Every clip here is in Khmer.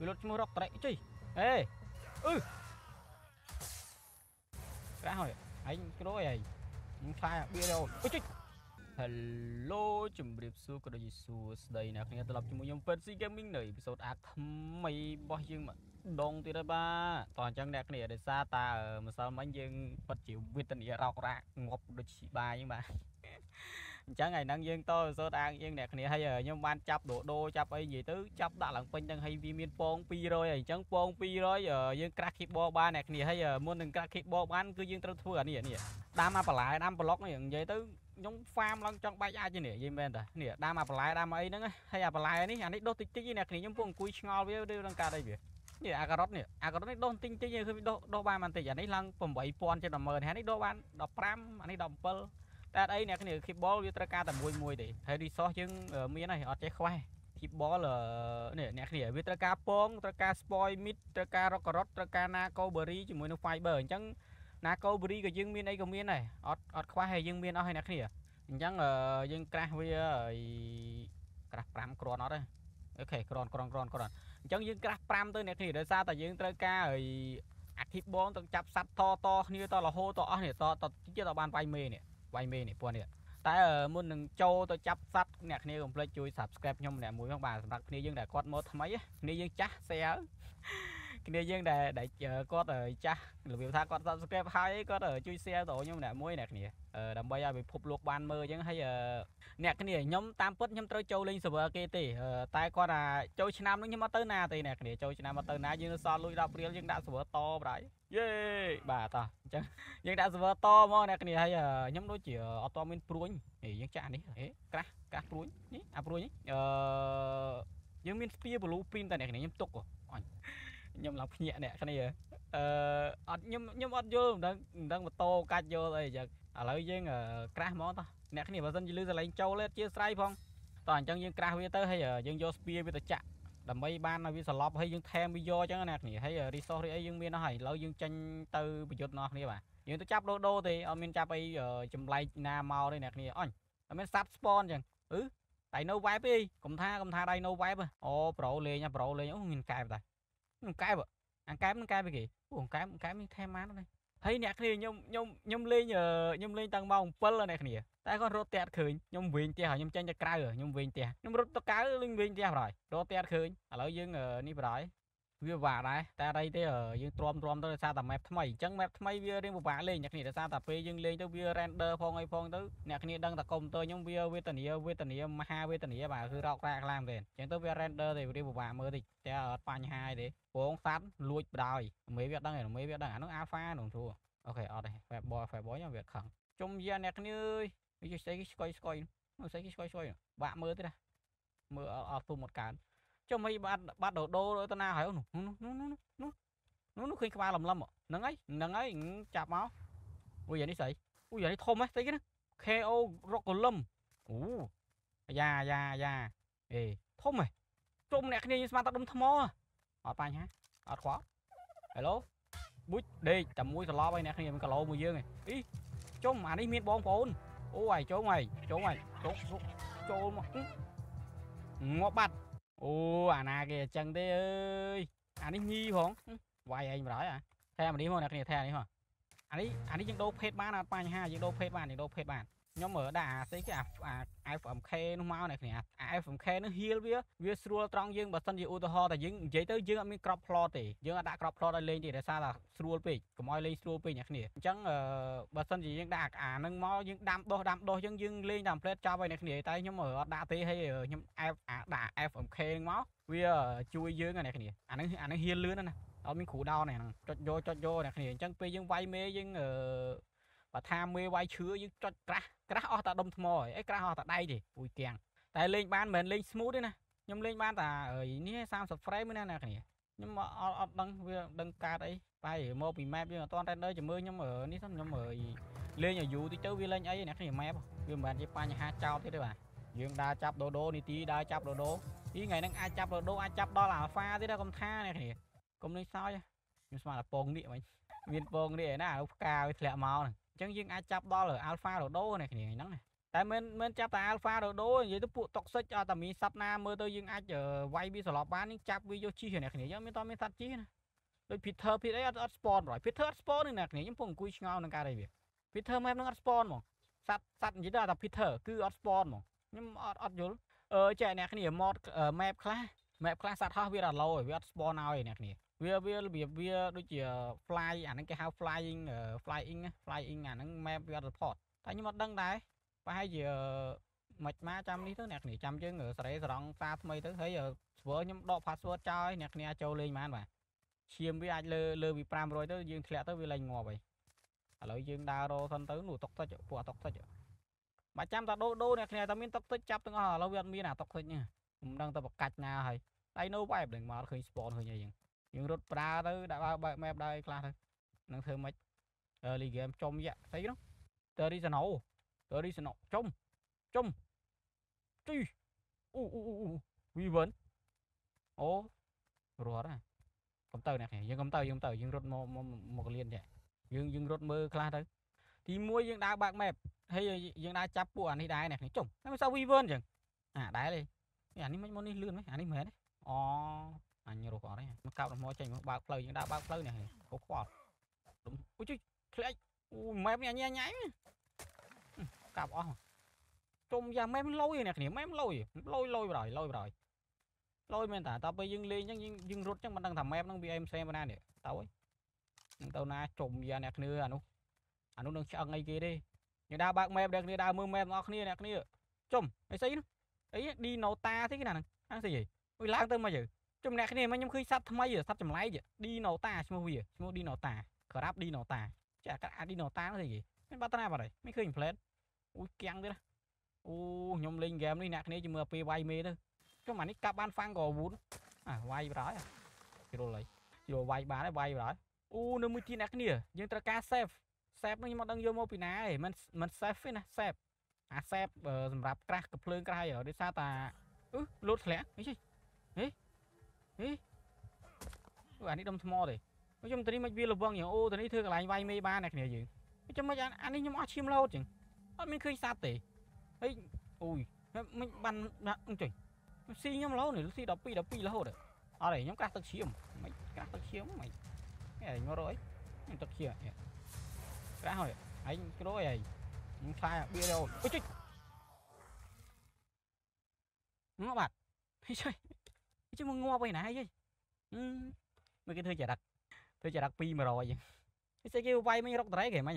វាលុតឈ្មោះរកត្រេកជិអេអឺក្រាស់ហើយឯងក្រួយហើយខ្ញុំខ្លាចបៀរអូនអុយជិ Hello ជំរាបសួរក៏ដូចជាសួស្តីអ្នកគ្នាត្រឡប់ជាមួយខ្ញុំ Fancy Gaming នៅអេពីសូតអាថ្មីរបស់យើងម្ដងទៀតហើយបាទតោះអញ្ចឹងអ្នកគ្នាដោយសារតាម្សិលមិញយើងពិតជាវេទនារោគរាក់ងាប់ដូចជីបាយហ្នឹងបាទ អញ្ចឹងថ្ងៃហ្នឹងយើងតសូតអាងយើងអ្នកគ្នាហើយខ្ញុំបានចាប់ដូដូចាប់អីនិយាយទៅចាប់ដាក់ឡើងពេញទាំងហើយវាមានពង200ហើយអញ្ចឹងពង200យើងក្រាស់ keyboard បានអ្នកគ្នាហើយមុននឹងក្រាស់ keyboard បានគឺយើងត្រូវធ្វើអានេះនេះដាំអាបន្លែដាំប្លុកនេះនិយាយទៅខ្ញុំហ្វាមឡើងចង់បាច់អាចនេះនិយាយមែនតានេះដាំអាបន្លែដាំអីហ្នឹងហើយអាបន្លែនេះអានេះដុសតិចតិចអ្នកគ្នាខ្ញុំពុំអង្គុយឆ្ងល់វាឬនឹងកាត់អីវានេះអាការ៉ុតនេះអាការ៉ុតនេះដុសតិចតិចគឺដុសដុសបានបន្តិចអានេះឡើង8000ចិត្ត10000ហើយនេះដុសបាន15អានេះ17 តែអីអ្នកគ្នា keyboard វាត្រូវការតែមួយមួយទេហើយ resource យើងមានហើយអត់ចេះខ្វះ keyboard នេះអ្នកគ្នាវាត្រូវការពងត្រូវការ spoil meat ត្រូវការ rocket ត្រូវការ nako berry ជាមួយនឹង fiber អញ្ចឹង nako berry ក៏យើងមានអីក៏មានដែរអត់អត់ខ្វះហើយយើងមានអស់ហើយអ្នកគ្នាអញ្ចឹងយើងក្រាស់វាក្រាស់5គ្រាន់អត់ទេអូខេគ្រាន់គ្រាន់គ្រាន់គ្រាន់អញ្ចឹងយើងក្រាស់5ទៅអ្នកគ្នាដោយសារតែយើងត្រូវការហើយអាគីបងទៅចាប់សัตว์តតគ្នាតរហូតតអស់នេះតតទៀតតបានវាយមេនេះ វាយមេនេះពួកនេះតែមុននឹងចូលទៅចាប់សัตว์អ្នកគ្នាកុំភ្លេចជួយ Subscribe ខ្ញុំម្នាក់មួយផងបាទសម្រាប់គ្នាយើងដែលគាត់មកថ្មីគ្នាយើងចាស់ share គ្នាយើងដែលដែលគាត់ចាស់របៀបថាគាត់ subscribe ហើយគាត់ជួយ share ទៅខ្ញុំម្នាក់មួយអ្នកគ្នាដើម្បីឲ្យពិភពលោកបានមើលអញ្ចឹងហើយអ្នកគ្នាខ្ញុំតាមពិតខ្ញុំត្រូវចូលលេង server គេទេតែគាត់ថាចូលឆ្នាំនេះខ្ញុំអត់ទៅណាទេអ្នកគ្នាចូលឆ្នាំអត់ទៅណាយើងសល់លុយ10រៀលយើងដាក់ server តប្រហើយយេបាទតោះអញ្ចឹងយើងដាក់ server តមកអ្នកគ្នាហើយខ្ញុំដូចជាអត់តមានព្រួញយើងចាក់នេះអេក្រាស់ក្រាស់ព្រួញនេះអាព្រួញនេះអឺយើងមានស្ពា blue pin តែអ្នកគ្នាខ្ញុំទុកអញ ខ្ញុំឡើងភ្ញាក់អ្នកគ្នាអឺអត់ខ្ញុំខ្ញុំអត់យល់មិនដឹងមិនដឹងម៉ូតូកាច់យល់អីចឹងឥឡូវយើងក្រាស់ហ្មងតោះអ្នកគ្នាបើសិនជាលឺសលេងចូលទេជាស្រ័យផងតោះអញ្ចឹងយើងក្រាស់វាទៅហើយយើងយកស្ពាវាទៅចាក់ដើម្បីបានឲ្យវាសន្លប់ហើយយើងថែមវាយកអញ្ចឹងណាគ្នាហើយ resource រីអីយើងមានអស់ហើយឥឡូវយើងចេញទៅប្រយុទ្ធនោះគ្នាបាទយើងទៅចាប់ដូដូទេអត់មានចាប់អីចម្លែកណាមកទេអ្នកគ្នាអញអត់មានសัตว์ spawn អញ្ចឹងអឺដៃ no vibe ទេកុំថាកុំថាដៃ no vibe អូប្រូលេងប្រូលេងអូមានកែបដែ រមានកែបអាកែបនឹងកែបគេអូកែបកែបនេះថែមបានទេហើយអ្នកគ្នាខ្ញុំខ្ញុំខ្ញុំលេងខ្ញុំលេងតាំងម៉ោង7អ្នកគ្នាតែគាត់រត់តាត់ឃើញខ្ញុំវិញផ្ទះខ្ញុំចេញទៅក្រៅខ្ញុំវិញផ្ទះខ្ញុំរត់ទៅក្រៅលេងវិញផ្ទះប្រហើយរត់តាត់ឃើញឥឡូវយើងនេះប្រហើយ វាពិបាកដែរតែអីទេយើងទ្រាំទ្រាំទៅដោយសារតែ map ថ្មីអញ្ចឹង map ថ្មីវារៀងពិបាកលេងអ្នកគ្នាដោយសារតែពេលយើងលេងទៅវា render ផងអីផងទៅអ្នកគ្នាដឹងតែកុំព្យូទ័រខ្ញុំវាវេទនាវេទនាមហាវេទនាបាទគឺរោគរ៉ាខ្លាំងមែនអញ្ចឹងទៅវា render ទេវារៀងពិបាកមើលតិចតែអត់បញ្ហាទេពងសัตว์លួចបដ ாய் មេវាដឹងឯមេវាដឹងអានោះ alpha នោះធូរអូខេអត់ទេ Fab boy Fab boy វាខឹងជុំយាអ្នកគ្នាអើយវាស្អីគេស្គយស្គយនោះស្អីគេស្គយស្គយបាក់មើលទេណាមើលអត់ពុំអត់កើន ចុះមិនបាត់បាត់ដូដូទៅណាហើយនោះនោះនោះនោះនោះនោះឃើញក្បាលលំលំហ្នឹងហើយហ្នឹងហើយចាប់មកអូយអានេះស្អីអូយអានេះធំហ៎ស្អីគេណា KO រកកលឹមអូយ៉ាយ៉ាយ៉ាអេធំហ៎ជុំអ្នកគ្នាស្មានតែដុំថ្មអត់បញ្ហាអត់ខ្វល់ហេឡូបុចដេកតែមួយសន្លប់ហើយអ្នកគ្នាមានគីឡូមួយយើងឯងអីជុំអានេះមានបងប្អូនអូអាយចូលមកចូលមកចូលចូលមកងាប់បាត់ អូអាណាគេអញ្ចឹងទេអើយអានេះញីផងវាយឯងបរហើយអាថែមនេះមកអ្នកគ្នាថែនេះមកអានេះអានេះយើងដូរភេទបានអត់បញ្ហាយើងដូរភេទបានយើងដូរភេទបាន ខ្ញុំមើលដាក់អាស្អីគេអា FMK នោះមកនេះគ្នាអា FMK នោះហៀលវាវាស្រួលត្រង់យើងបើសិនជាឧទាហរណ៍តែយើងនិយាយទៅយើងអត់មានក្រប plot ទេយើងអត់ដាក់ក្រប plot ឲ្យលេងទេដោយសារតែស្រួលពេកកុំឲ្យលេងស្រួលពេកអ្នកគ្នាអញ្ចឹងបើសិនជាយើងដាក់អានឹងមកយើងដាំដុះដាំដុះយើងយើងលេងតាម plate ចាប់ឲ្យអ្នកគ្នាតែខ្ញុំអត់ដាក់ទេហើយខ្ញុំ F អាដាក់ FMK នឹងមកវាជួយយើងអ្នកគ្នាអានឹងអានឹងហៀលលឿនណាអត់មានគ្រូដោនេះហ្នឹងចុចយកចុចយកអ្នកគ្នាអញ្ចឹងពេលយើងវាយមេយើងអឺ បើថាមេវាយឈឿយើងចុចក្រាស់ក្រាស់អស់តែដុំថ្មហើយអីក្រាស់អស់តែដៃទេពួយគាំងតែលេងបានមិនមែនលេង smooth ទេណាខ្ញុំលេងបានតែនេះ30 frame ណាអ្នកគ្នាខ្ញុំអត់អត់ដឹងវាដឹងកាតអីបែរមកពី map យើងអត់ទាន់ render ជាមួយខ្ញុំនេះសិនខ្ញុំលេងឲ្យយូរតិចទៅវាលេងអីអ្នកគ្នា map វាមិនមែនជាបញ្ហាចោតទេទេបាទយើងដើរចាប់ដូដូនីតិដើរចាប់ដូដូទីថ្ងៃហ្នឹងអាចចាប់ដូដូអាចចាប់ដល់ alpha ទៀតណាកុំថាអ្នកគ្នាកុំលេងសើចខ្ញុំស្មានតែពងនេះមិញមានពងនេះឯណាផ្កាវាធ្លាក់មកហ្នឹង ចឹងយើងអាចចាប់ដល់ Alpha Rodo នេះគ្នាហ្នឹងតែមិនមិនចាប់តែ Alpha Rodo និយាយទៅពួក toxic អត់តែមានសត្វណាមើលទៅយើងអាចវាយវាសន្លប់បាននេះចាប់វាយកជីអ្នកគ្នាយើងមានតមានសត្វជីណាដូច Peter Peter អីអត់អត់ spawn ប្រហែល Peter អត់ spawn នេះអ្នកគ្នាខ្ញុំពងអង្គុយឆ្ងល់នឹងការអីវា Peter map នឹងអត់ spawn ហ្មងសត្វសត្វនិយាយទៅតែ Peter គឺអត់ spawn ហ្មងខ្ញុំអត់អត់យល់អឺចែកអ្នកគ្នា mod map ខ្លះ map ខ្លះសត្វហោះវាអត់ low វាអត់ spawn ឲ្យអ្នកគ្នា វាវារបៀបវាដូចជា fly អាហ្នឹងគេហៅ flying flying flying អាហ្នឹង map វាអត់ report តែខ្ញុំអត់ដឹងដែរប្រហែលជាមិនមកចាំនេះទៅអ្នកគ្នាចាំយើងសេរីសរងសារថ្មីទៅហើយស្វើខ្ញុំដក password ចោលឲ្យអ្នកគ្នាចូលលេងបានបាទឈាមវាអាចលើលើពី500ទៅយើងធ្លាក់ទៅវាលែងងាប់ហើយឥឡូវយើងដើររសិនទៅនោះតុកតិចពួកអតុកតិចបើចាំតាដូដូអ្នកគ្នាតែមានតុកតិចចាប់ទាំងអស់ឥឡូវវាអត់មានអាតុកតិចនេះមិនដឹងទៅបកាច់ណាហើយដៃនៅ vibe នឹងមកឃើញ spawn ឃើញអីយ៉ាង យើងរត់ប្រើទៅដាក់បើបើក map ដែរខ្លះទៅនឹងធ្វើម៉េច early game ចំយ៉ាស្អីនោះ traditional traditional ចំចំទីអូអូអូ we win អូរត់ហ่ะកុំទៅអ្នកនេះយើងកុំទៅយើងទៅយើងរត់មកមកលៀនចាយើងយើងរត់មើលខ្លះទៅទី1យើងដើរបើក map ហើយយើងដើរចាប់ពួកអានេះដែរអ្នកនេះចំតែមិនសូវ we win អញ្ចឹងអាដែរទេអានេះមិនមកនេះលឿនហ្មងអានេះមិនមែនទេអូ អញរកអត់ទេមកកោបរមចេញមកបើកផ្លូវយើងដើរបើកផ្លូវនេះហូបខ្វល់អូជួយខ្លាច់អូ map នេះអញញ៉ៃកាប់អស់ជុំយ៉ា map លុយអ្នកគ្នា map លុយលុយលុយបរយលុយបរយលុយមែនតាតើពេលយើងលេងអញ្ចឹងយើងយើងរត់អញ្ចឹងមិនដឹងថា map ហ្នឹងវាអីផ្សេងប៉ុណ្ណានេះទៅហើយនឹងទៅណាជុំយ៉ាអ្នកគ្នាអានោះអានោះនឹងឆ្អឹងអីគេទេយើងដើរបើក map អ្នកគ្នាដើរមើល map បងប្អូនគ្នាអ្នកគ្នាជុំអីស្អីនោះអីឌីណូតាទេគេណាហ្នឹងអាស្អីហីអុយឡើងទៅមកយើ ជំនះគ្នាមកខ្ញុំឃើញសត្វថ្មីសត្វចម្លែកឌីណូតាឈ្មោះវាឈ្មោះឌីណូតាក្រាប់ឌីណូតាចាក្រាប់ឌីណូតាហ្នឹងគេមានបាត់ណាបាត់ហើយមិនឃើញផ្លែតអូយគាំងទៀតអូខ្ញុំលេងហ្គេមនេះអ្នកគ្នាជាមួយពេលវាយមេទៅចុះអានេះកាប់បានហ្វាំងក៏វូនអាវាយបាត់ហើយជ្រុលហើយជ្រុលវាយបានហើយវាយបាត់ហើយអូនៅមួយទៀតអ្នកគ្នាយើងត្រូវការ save save នេះខ្ញុំអត់ដឹងយកមកពីណាទេមិនមិន save ទេណា save អា save សម្រាប់ក្រាស់កភ្លើងក្រាស់ហើយដោយសារតាអឺលោតធ្លាក់អីហេ ហេអានេះដុំថ្មទេខ្ញុំទៅនេះមិនវាលវងយ៉ាងអូទៅនេះធ្វើកន្លែងវាយមេបានអ្នកគ្នាយើងចាំមិនអានេះខ្ញុំអស់ឈាមលោតចឹងអត់មានឃើញសត្វទេហើយអូយមិនបានចុយស៊ីខ្ញុំលោនេះស៊ី12 12រហូតអត់ទេខ្ញុំក្រាស់ទឹកឈាមមិនក្រាស់ទឹកឈាមមិនហេមករកអីទឹកឈាមក្រាស់ហើយឯងក្រួយហើយខ្ញុំខ្លាចបៀរអូអូយចុយងាប់បាត់ហេចុយ ជិះមកងាប់ឯណាហីមើលគេធ្វើចរិតធ្វើចរិត2 100ចឹងស្អីគេវាយមិញរកត្រែកហ៎មិញ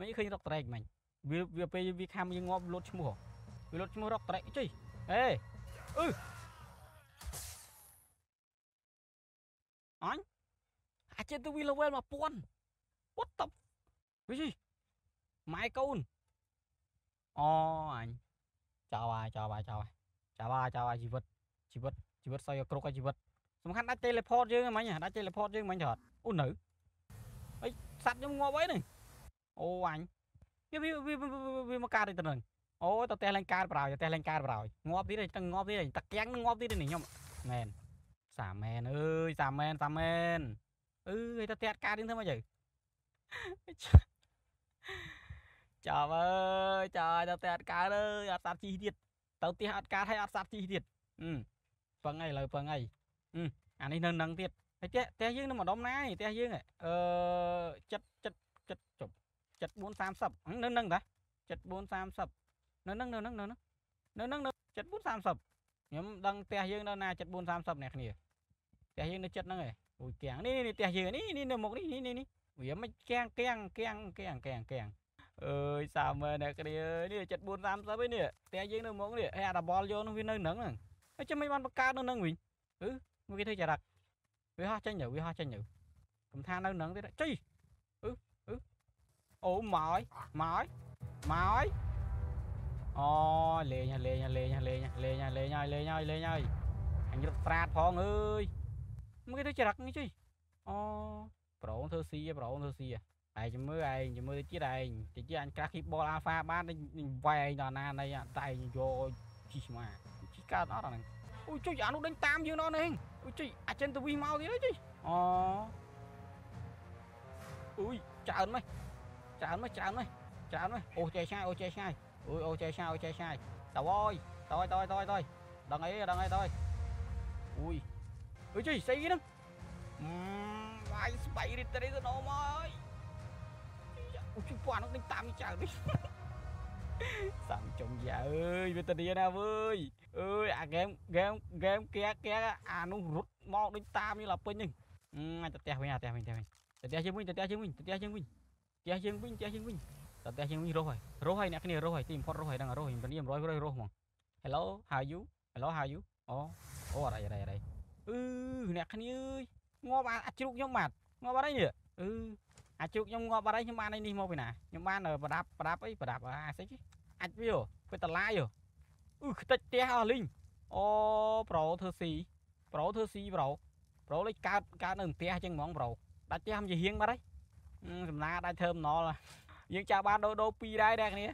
មិញឃើញរកត្រែកមិញវាវាពេលវាខំយើងងាប់លុតឈ្មោះវាលុតឈ្មោះរកត្រែកជិះអេអឺអញអាចទៅវា level 1000 what the វិជីម៉ែកូនអូអញចោលហើយចោលហើយចោលហើយចោលហើយចោលហើយជីវិតជីវិត ជីវិតសយគ្រប់ឲ្យជីវិតសំខាន់ដាច់ teleport យើងហ្មងដាច់ teleport យើងហ្មងចត់អូនៅអីសัตว์ខ្ញុំងាប់អីនេះអូអញវាវាវាមកកើតទៅនឹងអូទៅផ្ទះលេងកើតប្រោយផ្ទះលេងកើតប្រោយងាប់ទៀតតែងាប់ទៀតតែកៀងងាប់ទៀតនេះខ្ញុំមែនសាមែនអើយសាមែនសាមែនអឺទៅផ្ទះកើតទៀតធ្វើមកយើចាប់អើយចាយទៅផ្ទះកើតអើយអត់សាប់ជីទៀតទៅផ្ទះអត់កើតហើយអត់សាប់ជីទៀតអឺ ពឹងអីលើពឹងអីអានេះនៅនឹងទៀតហើយផ្ទះផ្ទះយើងនៅម្ដុំណាផ្ទះយើងអឺចិត្តចិត្តចិត្តចប់7430នៅនឹងតា7430នៅនឹងនៅនឹងនៅនឹងនៅនឹង7430ខ្ញុំដឹងផ្ទះយើងនៅណា7430អ្នកគ្នាផ្ទះយើងនៅចិត្តហ្នឹងឯងអូយគៀងនេះនេះផ្ទះយើងនេះនេះនៅមុខនេះនេះនេះវាមិនគៀងគៀងគៀងគៀងគៀងគៀងអើយសាមើអ្នកគ្នានេះ7430ឯនេះផ្ទះយើងនៅមុខនេះហើយអាដបលយកនោះវានៅហ្នឹងហ្នឹង ហើយចាំមិនបានបង្កើតនៅនឹងវិញអឺមកគេធ្វើចរិតវាហោះចេញទៅវាហោះចេញទៅកំថានៅនឹងទៀតចុយអឺអឺអូមកហើយមកហើយមកហើយអូលេងលេងលេងលេងលេងលេងហើយលេងហើយលេងហើយអញរត់ប្រាតផងអើយមកគេធ្វើចរិតនេះចុយអូប្រូនធ្វើស៊ីប្រូនធ្វើស៊ីឯងចាំមើលឯងចាំមើលទៅទៀតឯងតិចអញក្រាស់គីបលអាហ្វាបានវែងដល់ណានៃតែយកជីស្មាជី កើតអត់អាហ្នឹងអូចុយអានោះដេញតាមយើងដល់នេះអូចុយអាចិនទៅវិសមកទៀតចុយអូអូយច្រើនមកច្រើនមកច្រើនមកច្រើនមកអូចេះឆ្ងាយអូចេះឆ្ងាយ ui ô chơi sao chơi sai tao ơi tôi tôi tôi tôi đằng ấy đằng ấy tôi ui ui chi xây cái đó បាយស្បៃរីត្រីទៅណោមកអើយអូជិះពាន់នឹងតាមចៅនេះ សាំចំយ៉ាអើយវេទនាណាវើយអើយអាហ្គេមហ្គេមហ្គេមគែគែអានោះរត់មកដូចតាមនេះឡាពេញហ្នឹងអាចទៅផ្ទះវិញអាផ្ទះវិញផ្ទះវិញទៅផ្ទះជើងវិញទៅផ្ទះជើងវិញទៅផ្ទះជើងវិញផ្ទះជើងវិញផ្ទះជើងវិញទៅផ្ទះជើងវិញរស់ហើយរស់ហើយអ្នកគ្នារស់ហើយទីបំផុតរស់ហើយដឹងរស់ហើយធានា100%រស់ហ្មង Hello how you Hello how you អូអូអត់អីអត់អីអឺអ្នកគ្នាអើយងាប់អាចជ្រូកខ្ញុំបាទងាប់អត់អីនេះអឺ អាចជ្រូកខ្ញុំងាប់អត់អីខ្ញុំបានអីនេះមកពីណាខ្ញុំបានប្រដាប់ប្រដាប់អីប្រដាប់អាស្អីគេអាចវាពេលតឡាយអឺខ្ទេចផ្ទះអស់លីងអូប្រូធ្វើស៊ីប្រូធ្វើស៊ីប្រូប្រូលេចកើតកើតនៅផ្ទះអញ្ចឹងហ្មងប្រូដាច់ផ្ទះមិនជាហៀងបាត់ហើយសំណាដាច់ធ្វើម្ដងយើងចាំបានដូរដូរពីរដែរដែរគ្នា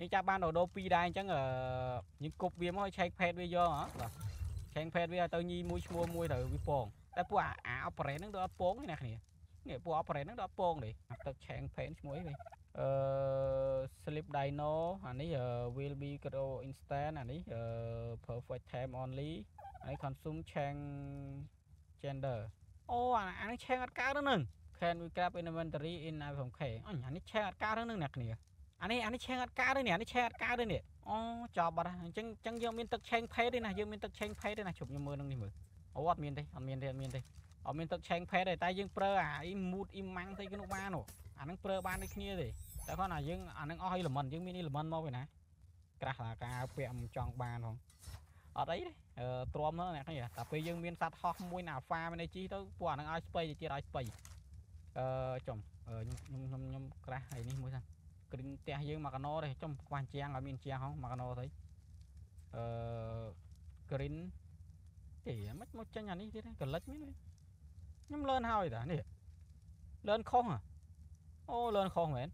យើងចាប់បានដូរដូរពីរដែរអញ្ចឹងអឺយើងគប់វាមកឆែកផេតវាយកហ៎បាទឆែកផេតវាឲ្យទៅញីមួយឈ្មោះមួយទៅវាពងតែពួកអា operate ហ្នឹងទៅអត់ពងទេណាគ្នា នេះពួក operate ហ្នឹងទៅអត់ពងទេទឹកឆែងផេនឈ្មោះអីវិញអឺ sleep dino អានេះ will be grow instant អានេះ perfect time only ហើយ consume chang gender អូអាអានេះឆែងអត់កើតហ្នឹង can we grab inventory in iPhone K អានេះឆែងអត់កើតហ្នឹងអ្នកគ្នាអានេះអានេះឆេងអត់កើតទេនេះអានេះឆេងអត់កើតទេនេះអូចប់បាត់ហើយអញ្ចឹងអញ្ចឹងយើងមានទឹកឆេងផេតទេណាយើងមានទឹកឆេងផេតទេណាជប់ខ្ញុំមើលនឹងនេះមើលអូអត់មានទេអត់មានទេអត់មានទេ អត់មានទឹកឆេងផេតទេតែយើងប្រើអាអីមូតអ៊ីម៉ាំងស្អីគេនោះបានអាហ្នឹងប្រើបានដូចគ្នាទេតែគាត់ថាយើងអាហ្នឹងអស់អ៊ីល្មិនយើងមានអ៊ីល្មិនមកវិញណាក្រាស់ថាការពាក់មិនចង់បានផងអត់អីទេអឺទ្រាំហ្នឹងអ្នកនេះតែពេលយើងមានសัตว์ហោះមួយណាហ្វាមានអីជីទៅពួកអាហ្នឹងឲ្យស្បៃទៅទៀតឲ្យស្បៃអឺចំខ្ញុំខ្ញុំខ្ញុំក្រាស់ហើយនេះមួយសិនគ្រីនផ្ទះយើងមកកណោទេចំខ្វះជាងឲ្យមានជាងហងមកកណោទៅអឺគ្រីនទេមិនមកចាញ់អានេះទៀតកលិចមាន ខ្ញុំលឿនហើយតានេះលឿនខុសអូលឿនខុសមែន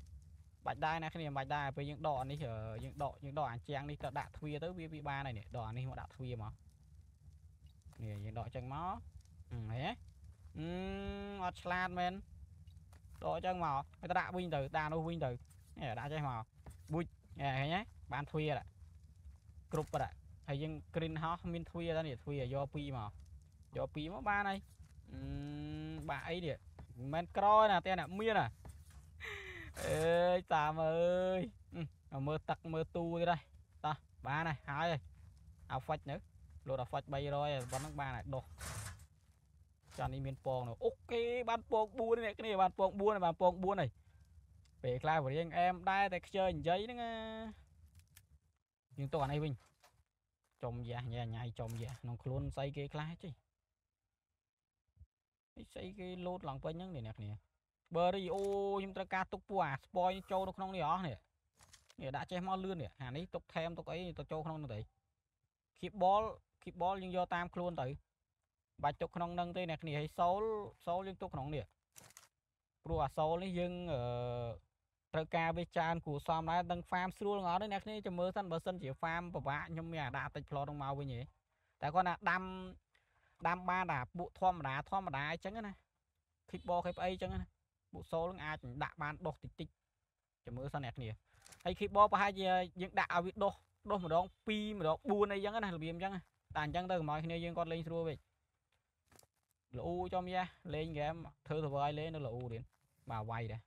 បាច់ដែរណាគ្នាបាច់ដែរពេលយើងដកអានេះយើងដកយើងដកអាជាងនេះទៅដាក់ទ្វាទៅវាវាបានហើយនេះដកអានេះមកដាក់ទ្វាមកនេះយើងដកចឹងមកហ៎ហេអឺអត់ឆ្លាតមែនដកចឹងមកទៅដាក់វិញទៅដាក់នោះវិញទៅនេះដាក់ចេះមកប៊ូចឃើញទេបានទ្វារគ្រប់បាត់ហើយយើង green house មានទ្វារដែរនេះទ្វារយកពីមកយកពីមកបានហើយអឺ បាក់អីនេះមិនមែនក្រណាតែអ្នកមានណាអើយតាមអើយមើលទឹកមើលទូទៀតហើយតោះបានហើយហើយអាហ្វិចនៅលោតអាហ្វិច300ហើយប៉ុណ្ណឹងបានហើយដោះចានេះមានពងនោះអូខេបានពង4នេះគ្នាបានពង4បានពង4ហើយពេលខ្លះបរៀងអែមដែរតែខ្ជិលនិយាយហ្នឹងយើងទៅអានេះវិញចំយ៉ាញ៉ាញ៉ៃចំយ៉ាក្នុងខ្លួនស្អីគេខ្លះជិ នេះស្អីគេលោតឡើងពេញហ្នឹងនេះអ្នកគ្នាបើរីអូខ្ញុំត្រូវការទុកពួកអាស្ពយចូលនៅក្នុងនេះអស់នេះនេះដាក់ចេះមកលឿននេះអានេះទុកថែមទុកអីទៅចូលក្នុងនោះទៅគីបលគីបលយើងយកតាមខ្លួនទៅបាច់ទុកក្នុងនឹងទេអ្នកគ្នាហើយសូលសូលយើងទុកក្នុងនេះព្រោះអាសូលនេះយើងអឺត្រូវការវាច្រើនគួរសមដែរដឹងហ្វាមស្រួលងអត់ទេអ្នកគ្នាចាំមើលសិនបើសិនជាហ្វាមពិបាកខ្ញុំមានអាដាក់តិចផ្លោតនឹងមកវិញទេតែគាត់ថាដាំ ដាំបានតែពួកធម្មតាធម្មតាអញ្ចឹងណាឃ្លីបបឃ្លីបអីអញ្ចឹងណាពួកសូលនឹងអាចដាក់បានដុសតិចតិចចាំមើលសិនអ្នកគ្នាហើយឃ្លីបបប្រហែលជាយើងដាក់ឲ្យវាដុសដុសម្ដង2ម្ដង4អីចឹងណារបៀបអញ្ចឹងតែអញ្ចឹងទៅកុំឲ្យគ្នាយើងគាត់លេងស្រួលវិញល្អចំយ៉ាលេងហ្គេមធ្វើទៅឲ្យលេងនៅល្អទៀតបាទវាយដែរ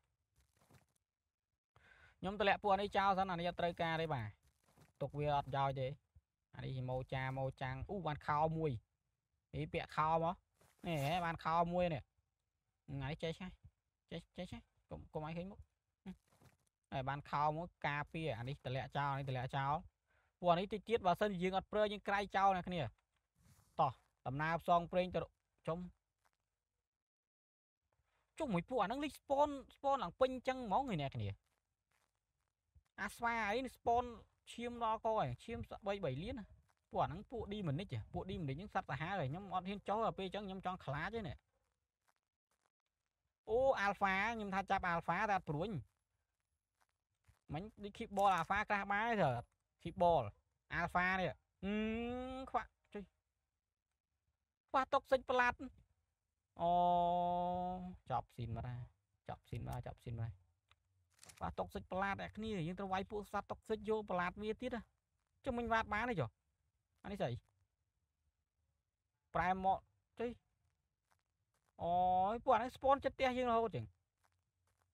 ខ្ញុំតម្លាក់ពួកនេះចោលសិនអានេះអត់ត្រូវការទេបាទទុកវាអត់យោយទេអានេះម៉ូចាម៉ូចាំងអូបានខោមួយ នេះពាក់ខោមកនេះបានខោមួយនេះថ្ងៃចេះចេះចេះចេះកុំកុំឲ្យឃើញមុខហើយបានខោមួយការពារអានេះតម្លាក់ចោលនេះតម្លាក់ចោលពួកនេះតិចទៀតបើសិនយើងអត់ប្រើយើងក្រៃចោលណាគ្នាតោះដំណើរផ្សងប្រេងទៅចុំចុះមួយពួកអាហ្នឹងលេខ spawn spawn ឡើងពេញចឹងហ្មងឯអ្នកគ្នាអាស្វាអីនេះ spawn ឈាមដល់កឯងឈាម3 3លាន ពួកអាហ្នឹងពួក D Manix ពួក D Manix ហ្នឹងសត្វសាហាវឯងខ្ញុំអត់ហ៊ានចុះដល់ពេលអញ្ចឹងខ្ញុំចង់ខ្លាចទេនេះអូ alpha ខ្ញុំថាចាប់ alpha តែអត់ព្រួញមិញដូច keyboard alpha ក្រាស់បាយទៅ keyboard alpha នេះអឺខ្វាក់ចុយខ្វះតុកសិចប្លាត់អូចប់ស៊ីនមកដែរចប់ស៊ីនមកចប់ស៊ីនមកបាទតុកសិចប្រឡាតអ្នកគ្នាយើងត្រូវវាយពួកសត្វតុកសិចយកប្រឡាតវាទៀតណាចុះមិញវាតបានទេចុះ អានេះស្អីប្រែមកចុយអូយពួកអានេះស្ពនចិត្តផ្ទះយើងរហូតចឹង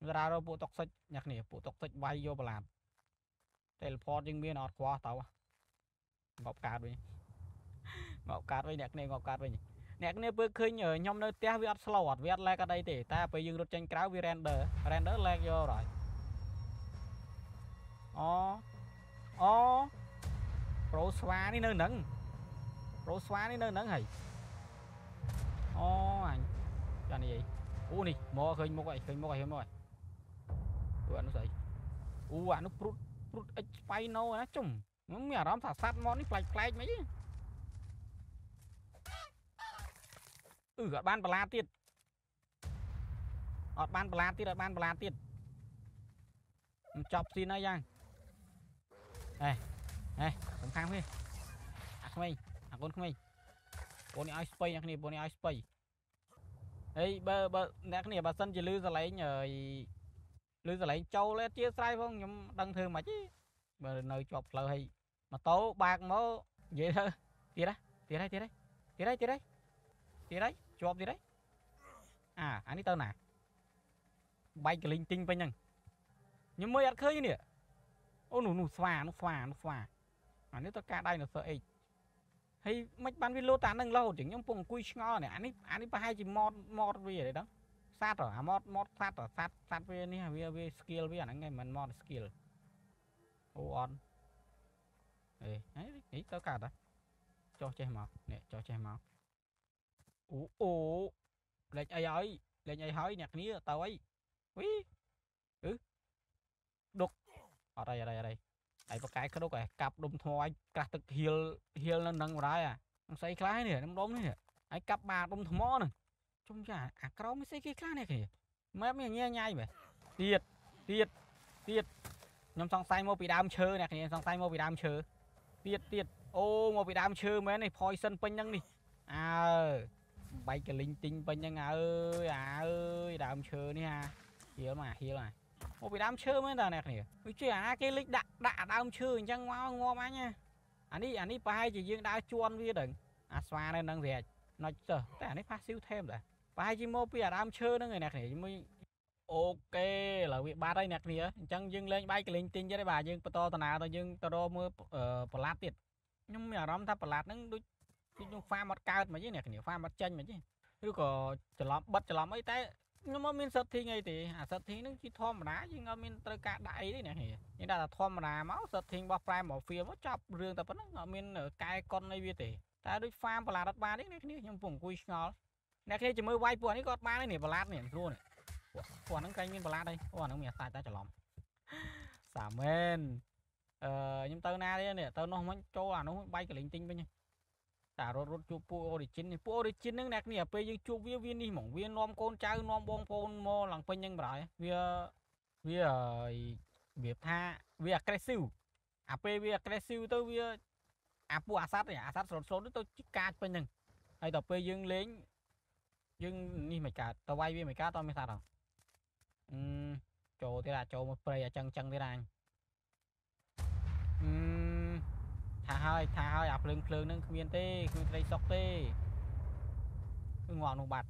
វារ៉ារកពួកតុកសិចអ្នកគ្នាពួកតុកសិចវាយយកប្រឡាត teleport យើងមានអត់ខ្វះទៅងប់កាតវិញងប់កាតវិញអ្នកគ្នាងប់កាតវិញអ្នកគ្នាពើឃើញខ្ញុំនៅផ្ទះវាអត់ slow អត់វាអត់ lag អត់អីទេតែពេលយើងរត់ចេញក្រៅវា render render lag យកហើយអូអូ ប្រូស្វានេះនៅនឹងប្រូស្វានេះនៅនឹងហើយអូអញចានេះអីអូនេះមកឃើញមុខហើយឃើញមុខហើយឃើញមុខហើយអូអានោះស្អីអូអានោះព្រុតព្រុតអិចស្បៃណូណាជុំខ្ញុំមានអារម្មណ៍ថាសัตว์មកនេះប្លែកប្លែកមិនអីអឺអត់បានបន្លាទៀតអត់បានបន្លាទៀតអត់បានបន្លាទៀតខ្ញុំចប់ស៊ីនហើយយ៉ាងអេ អេសំខាន់ទេអាក្មេងអាកូនក្មេងបងនេះឲ្យស្បៃអ្នកគ្នាបងនេះឲ្យស្បៃហើយបើបើអ្នកគ្នាបើសិនជាលឺសលេងអើយលឺសលេងចូលអធិស្ឋានផងខ្ញុំដឹងធ្វើមិនទេបើនៅជាប់ផ្លូវហើយម៉ូតូបាក់មកនិយាយទៅទៀតហ៎ទៀតហើយទៀតហើយទៀតហើយទៀតហើយទៀតហើយជាប់ទៀតហើយអាអានេះទៅណាបែកកលីងទិញពេញហ្នឹងខ្ញុំមើលអត់ឃើញនេះអូនោះនោះស្វានោះស្វានោះស្វា អានេះទៅការដៃនៅសើអេហើយមិនបានវាលោតតានឹងលោតចឹងខ្ញុំពងអង្គុយឆ្ងល់នេះអានេះអានេះប្រហែលជាម៉តម៉តវាទេដឹងសัตว์អាម៉តម៉តសัตว์សัตว์សัตว์វានេះវាវា skill វាអាហ្នឹងឯងមិនម៉ត skill អូអត់អេហើយនេះទៅកាត់ហ៎ចុះចេះមកនេះចុះចេះមកអូអូលេខអីហើយលេខអីហើយអ្នកគ្នាទៅអីវីអឺដុកអត់អីអត់អីអត់អី ឯបកាយក្តុកឯកាប់ដុំថ្មឲ្យក្រាស់ទឹកហៀលហៀលនៅនឹងបរាយអាស្អីខ្លះនេះខ្ញុំដុំនេះឯកាប់បាដុំថ្មហ្នឹងជុំចាអាក្រមមិនស្អីគេខ្លះនេះគ្នាមែនមានញ៉ៃញ៉ៃមែនទៀតទៀតទៀតខ្ញុំសង្ស័យមកពីដើមឈើអ្នកគ្នាសង្ស័យមកពីដើមឈើទៀតទៀតអូមកពីដើមឈើមែននេះ poison ពេញហ្នឹងនេះអើបែកកលីងទិញពេញហ្នឹងអើយអើយដើមឈើនេះអាហៀលមកហៀលមក មកពីដើមឈើមែនតាអ្នកគ្នាវាជាអាគេលិចដាក់ដាក់ដើមឈើអញ្ចឹងមកងាប់អញអានេះអានេះប្រហែលជាយើងដើរជន់វាដឹងអាស្វានៅនឹងវាណុចទៅតែអានេះ passive theme ដែរប្រហែលជាមកពីអាដើមឈើហ្នឹងឯអ្នកគ្នាមួយអូខេឥឡូវវាបាត់ហើយអ្នកគ្នាអញ្ចឹងយើងលេងបាយកលេងទិញទៀតហើយបាទយើងបន្តដំណើរទៅយើងទៅរកមើលប្រឡាត់ទៀតខ្ញុំមានអារម្មណ៍ថាប្រឡាត់ហ្នឹងដូចខ្ញុំហ្វាមអត់កើតមកទេអ្នកគ្នាហ្វាមអត់ចេញមកទេឬក៏ច្រឡំបិទច្រឡំអីតែ ខ្ញុំអត់មានសិទ្ធិអីទេអាសិទ្ធិហ្នឹងជាធម្មតាយើងអត់មានត្រូវការដាក់អីទេអ្នកគ្នាយើងដាក់តែធម្មតាមកសិទ្ធិរបស់ Prime Mafia មកចាប់រឿងតែប៉ុណ្្នឹងអត់មានកែកុនអីវាទេតែដូច farm ប្រឡាត់អត់បានទេអ្នកគ្នាខ្ញុំពុំអង្គុយឆ្ងល់អ្នកគ្នាជាមួយវាយពួកនេះក៏អត់បានដែរនេះប្រឡាត់នេះស្រួលនេះពួកពួកហ្នឹងក្រែងមានប្រឡាត់អីអូអាហ្នឹងមានអាសាច់តែច្រឡំសាមែនអឺខ្ញុំទៅណាទេនេះទៅនោះមិញចូលអានោះបាយកលិញទិញវិញ តែរត់រត់ជួបពួក origin នេះពួក origin ហ្នឹងអ្នកគ្នាពេលយើងជួបវាវានេះហ្មងវានាំកូនចៅនាំបងប្អូនមកឡើងពេញហ្នឹងប្រហែលវាវាវាថាវា aggressive អាពេលវា aggressive ទៅវាអាពួកអាស័តអាស័តស្រុតស្រុតទៅកាចពេញហ្នឹងហើយដល់ពេលយើងលេងយើងនេះមិនកើតតវាយវាមិនកើតតមានសត្វហ៎អឺចូលទៀតអាចូលមកព្រៃអាចឹងចឹងទៀតអញអឺ ថាហើយថាហើយអាភ្លើងភ្លើងហ្នឹងគ្មានទេគ្មានត្រីសុកទេគឺងក់នោះបាត់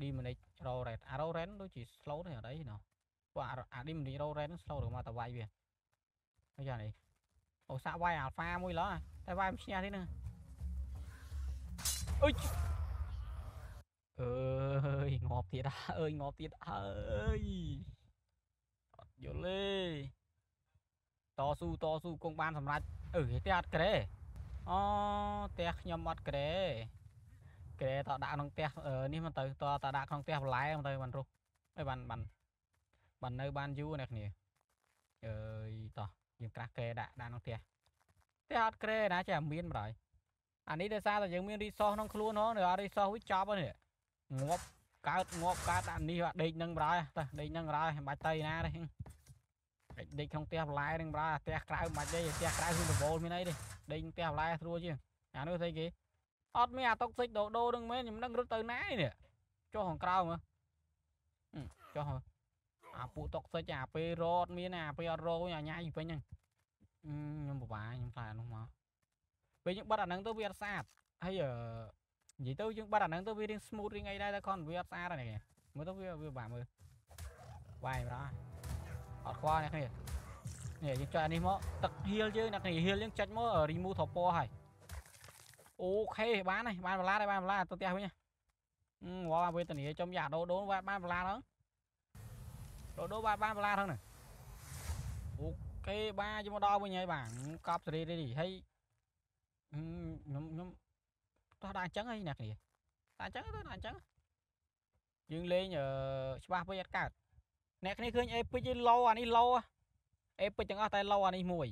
ឌីម៉ានិចរ៉ូរ៉េតអារ៉ូរ៉េនដូចជា slow ទេអត់អីណោះពួកអាឌីម៉ានិចរ៉ូរ៉េនហ្នឹង slow ឬមកតវាយវាអីយ៉ាងនេះអូសាក់វាយអាល់ហ្វាមួយឡោះតែវាយមិនឈ្នះទេហ្នឹងអុយអើយងាប់ទៀតអើយងាប់ទៀតអើយអត់យល់ទេ តស៊ូតស៊ូគង់បានសម្រេចអឺទេអត់ក្រេអូផ្ទះខ្ញុំអត់ក្រេក្រេតដាក់ក្នុងផ្ទះនេះមិនទៅតតដាក់ក្នុងផ្ទះបន្លែមិនទៅបានរុះហើយបានបានបាននៅបានយូរអ្នកគ្នាអើយតោះយើងក្រាស់ក្រេដាក់ដាក់ក្នុងផ្ទះផ្ទះអត់ក្រេណាចេះមានម្ដងអានេះដោយសារតែយើងមានរីសសក្នុងខ្លួនហ៎នៅអត់រីសសវិញចប់ហើយងាប់កើតងាប់កើតដាក់នេះដេកនឹងបរហើយតើដេកនឹងបរហើយមិនបាច់ទៅណាទេ ដេកដេកក្នុងផ្ទះបន្លែនឹងបរហើយផ្ទះក្រៅមិនបាច់ទេផ្ទះក្រៅគឺដបូលមានអីទេដេកផ្ទះបន្លែស្រួលជាងអានោះស្អីគេអត់មានអាតុកសិចដូដូនឹងមែនខ្ញុំនឹងរត់ទៅណានេះចុះខាងក្រៅមើលចុះអាពួកតុកសិចអាពេលរត់មានអាពេលអត់រោអាញ៉ៃពេញហ្នឹងខ្ញុំពិបាកខ្ញុំខ្លាចអានោះមកពេលយើងបិទអាហ្នឹងទៅវាអត់ស្អាតហើយនិយាយទៅយើងបិទអាហ្នឹងទៅវារៀង smooth រៀងអីដែរតែគាត់វាអត់ស្អាតហ្នឹងមើលទៅវាវាបាក់មើលវាយម្ដង អត់ខ្វល់អ្នកគ្នានេះយើងចុចអានេះមកទឹកហៀលយើងអ្នកគ្នាហៀលយើងចាច់មក remove ថពណ៌ហើយអូខេបានហើយបានបន្លាដែរបានបន្លាទៅផ្ទះវិញហ៎វ៉ាវេទនីចំយ៉ាដូដូនបានបន្លាហ្នឹងដូដូបានបានបន្លាហ្នឹងអូខេបាទយកមកដល់វិញហើយបាទកប់សេរីនេះហើយខ្ញុំខ្ញុំតោះដាក់អញ្ចឹងហើយអ្នកគ្នាដាក់អញ្ចឹងទៅដាក់អញ្ចឹងយើងលេងច្បាស់ពេកអត់កើត អ្នកគ្នាឃើញអេពិចឯឡូអានេះឡូអេពិចទាំងអស់តែឡូអានេះមួយ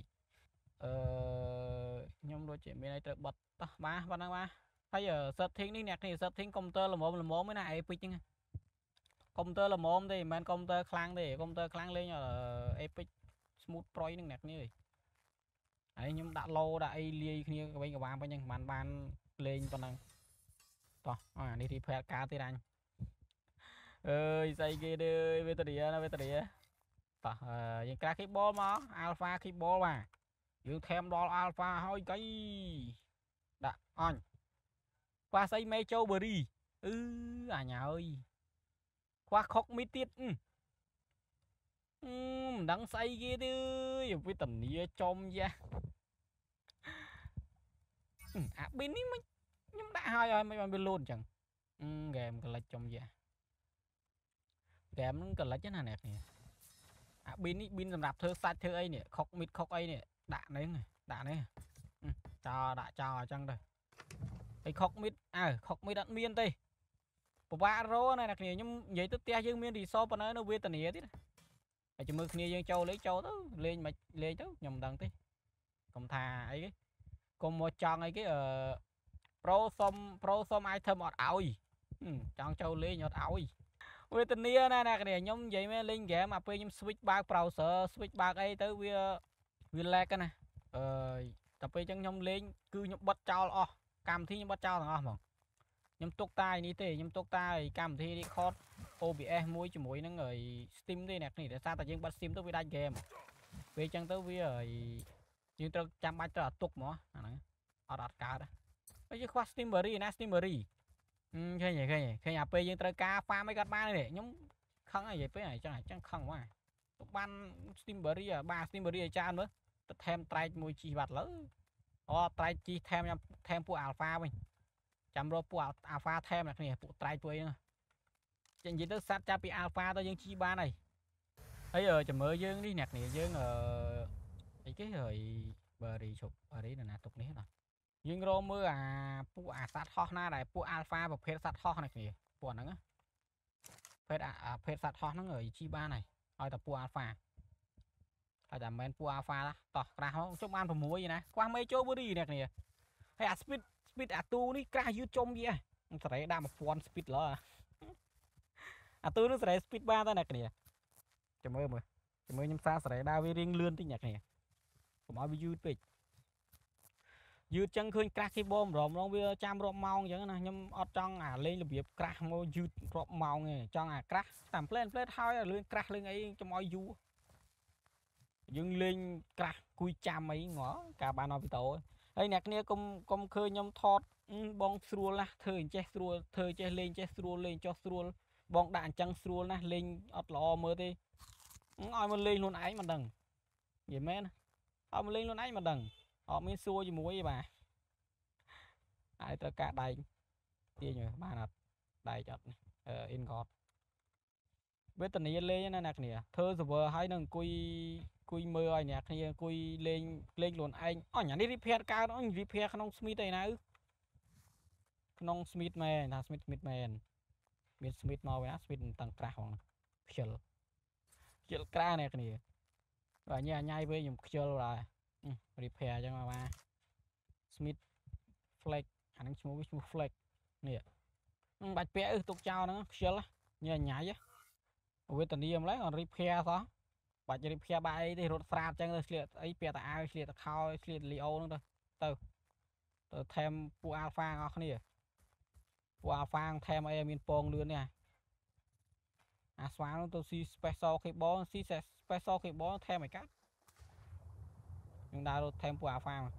អឺខ្ញុំដូចជាមានអីត្រូវបត់តោះបាទប៉ុណ្ណឹងបាទហើយ setting នេះអ្នកគ្នា setting កុំព្យូទ័រល្មមល្មមឯណាអេពិចហ្នឹងកុំព្យូទ័រល្មមទេមិនមែនកុំព្យូទ័រខ្លាំងទេកុំព្យូទ័រខ្លាំងលេងអេពិច smooth pro ហ្នឹងអ្នកគ្នាហើយខ្ញុំដាក់ឡូដាក់អីលាយគ្នាវិញកបាវិញហ្នឹងបានបានលេងប៉ុណ្ណឹងតោះអានេះ repair ការទៀតអញ អើយស្អីគេទេវេតរីណាវេតរីតោះយើងក្រាស់ keyboard មក alpha keyboard បាទយើងថែមដល់ alpha ហើយកៃដាក់អញខ្វះស្អី major berry អឺអញហើយខ្វះខុកមីទៀតអឺមិនដឹងស្អីគេទេវេទនាចំយ៉ាអាប៊ីននេះមិនខ្ញុំដាក់ហើយហើយមិនបានវាលូនអញ្ចឹងហ្គេមកលិចចំយ៉ា ហ្គេមហ្នឹងកលិចណាអ្នកនេះអាប៊ីននេះប៊ីនសម្រាប់ធ្វើសាច់ធ្វើអីនេះខុកមីតខុកអីនេះដាក់នេះដាក់នេះចោលដាក់ចោលអញ្ចឹងទៅហើយខុកមីតអើខុកមីតអត់មានទេពិបាករោណាអ្នកគ្នាខ្ញុំនិយាយទៅផ្ទះយើងមានរីសប៉ុណ្ណឹងនៅវេទនាទៀតហើយជាមួយគ្នាយើងចូលលេងចូលទៅលេងមិនលេងទៅខ្ញុំមិនដឹងទេកុំថាអីគេកុំមកចង់អីគេអឺប្រូសុំប្រូសុំ item អត់ឲ្យចង់ចូលលេងអត់ឲ្យ វេទនាណាអ្នកគ្នាខ្ញុំនិយាយមែនលេងហ្គេមអាពេលខ្ញុំ switch បើក browser switch បើកអីទៅវាវា lag ណាអឺតែពេលចឹងខ្ញុំលេងគឺខ្ញុំបិទចោលអស់កម្មវិធីខ្ញុំបិទចោលទាំងអស់ហ្មងខ្ញុំទុកតែនេះទេខ្ញុំទុកតែកម្មវិធី record OBS មួយជាមួយនឹង Steam ទេអ្នកនេះដោយសារតែយើងបិទ Steam ទៅវាដាច់ហ្គេមពេលចឹងទៅវាយើងត្រូវចាំបាច់ត្រូវទុកហ្មងអាហ្នឹងអត់អត់កើតហើយយើងខ្វះ Steamery ណា Steamery ឃើញឃើញឃើញអាពេលយើងត្រូវការ farm អីក៏បានទេខ្ញុំខឹងហើយពេលអញ្ចឹងអញ្ចឹងខឹងមកទៅបាន Steamery បាទ Steamery ឲ្យច្រើនមើលទៅថែមត្រែកមួយជីបាត់លើអូត្រែកជីថែមខ្ញុំថែមពួក Alpha វិញចាំរកពួក Alpha ថែមអ្នកគ្នាពួកត្រែកពួកអីហ្នឹងចេញនិយាយទៅសัตว์ចាប់ពី Alpha ទៅយើងជីបានហើយហើយចាំមើលយើងនេះអ្នកគ្នាយើងអឺអីគេហើយបើរីឈប់រីនៅណាទុកនេះណា យើងរកមើលអាពួកអាសត្វហោះណាដែលពួកអាល់ហ្វាប្រភេទសត្វហោះនេះគ្នាពួកហ្នឹងភេទអាភេទសត្វហោះហ្នឹងជីបានហើយឲ្យតែពួកអាល់ហ្វាហើយតែមិនពួកអាល់ហ្វាតោះក្រាស់មកជុំបាន6ណាខ្វះមេជូវរីនេះគ្នាហើយអា speed speed អាទូនេះក្រាស់យឺតចុំយីហ៎សរេដាក់1000 speed ឡើអាទូនោះសរេ speed បានតើអ្នកគ្នាចាំមើលមើលចាំមើលខ្ញុំសារសរេដើរវារៀងលឿនតិចអ្នកគ្នាកុំឲ្យវាយឺតពេក យឺតចឹងឃើញក្រាស់គេបម្រម្ដងវាចាំរាប់ម៉ោងចឹងណាខ្ញុំអត់ចង់អាលេងរបៀបក្រាស់មកយឺតរាប់ម៉ោងទេចង់អាក្រាស់តាមផ្លែនផ្លែតហើយលឿនក្រាស់លឿនអីចំឲ្យយូរយើងលេងក្រាស់គួយចាំអីងល់ការបានអវីតូហើយអ្នកគ្នាកុំកុំឃើញខ្ញុំថតបងស្រួលណាស់ធ្វើអញ្ចេះស្រួលធ្វើចេះលេងចេះស្រួលលេងចោះស្រួលបងដាក់អញ្ចឹងស្រួលណាស់លេងអត់ល្អមើលទេឲ្យមកលេងខ្លួនឯងមិនដឹងនិយាយមែនឲ្យមកលេងខ្លួនឯងមិនដឹង អត់មានសួរជាមួយទេបាទហើយត្រូវការដែកទាញបានអត់ដែកអត់អឺ ingot វេទនាលេងណាអ្នកគ្នាធ្វើ server ហើយនឹងអង្គុយអង្គុយមើលឲ្យអ្នកគ្នាអង្គុយលេងលេងខ្លួនឯងអញអានេះ repair កើតអញ repair ក្នុង Smith ឯណាក្នុង Smith មែនថា Smith Smith មែនមាន Smith មកវិញណា Smith មិនតឹងក្រាស់ហ្នឹងខ្ជិលខ្ជិលក្រាស់អ្នកគ្នាបាទញ៉ាញ៉ៃវិញខ្ញុំខ្ជិលដែរ repair អញ្ចឹងមកបាទ Smith flex អានឹងឈ្មោះវាឈ្មោះ flex នេះមិនបាច់ពាក់អឺទុកចោលហ្នឹងខ្ជិលញ៉ាញ៉ៃវេទនាម្ល៉េះអត់ repair សោះបាច់ repair បាយអីទេរត់ស្រាតអញ្ចឹងទៅស្លៀកអីពាក់តាអាវស្លៀកតាខោស្លៀកលីអូហ្នឹងទៅទៅទៅថែមពួក alpha អស់គ្នាពួក alpha ថែមអីឲ្យមានពងលឿននេះអាស្វានោះទៅស៊ី special cable ស៊ី special cable ថែមឲ្យកាត់ ខ្ញុំដើររត់ថែមពួក alpha មក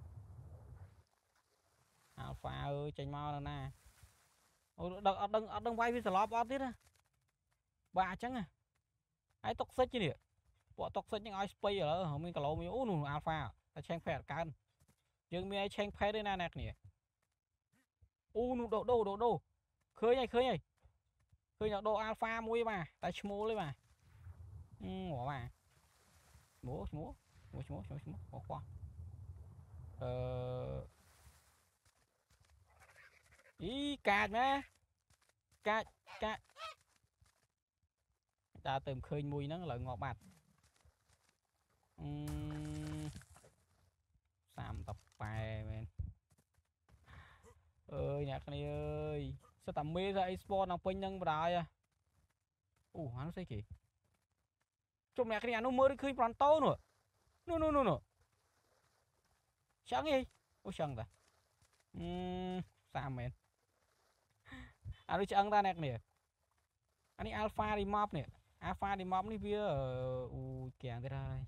alpha អើយចេញមកនៅណាអូដឹងអត់ដឹងអត់ដឹងវាយវាសន្លប់អត់ទៀតណាបាទអញ្ចឹងហើយតុកសិចនេះពួកតុកសិចហ្នឹងឲ្យស្ពៃឥឡូវមានកឡូមួយអូនោះ alpha តែឆេងផេតកើនយើងមានឲ្យឆេងផេតទេណាអ្នកគ្នាអូនោះដូដូដូដូឃើញហើយឃើញហើយឃើញដូ alpha មួយបាទតែឈ្មោះទេបាទអឺបាទឈ្មោះឈ្មោះ ឈ្មោះឈ្មោះឈ្មោះឈ្មោះខុសខុសអឺអីកាចណាកាចកាចដើរទៅឃើញមួយហ្នឹងឥឡូវងាប់បាត់អឺ38មែនអើយអ្នកគ្នាអើយសិតតែមេទៅអីស្ពតដល់ពេញហ្នឹងបដាយអូអានោះស្អីគេជុំអ្នកគ្នាអានោះមើលឃើញប្រន់តោនោះ នោះនោះនោះឆ្អឹងអីអូឆ្អឹងតាអឺសាមែនអានោះឆ្អឹងតាអ្នកគ្នាអានេះ alpha remop នេះ alpha remop នេះវាអូកាំងទៀតហើយ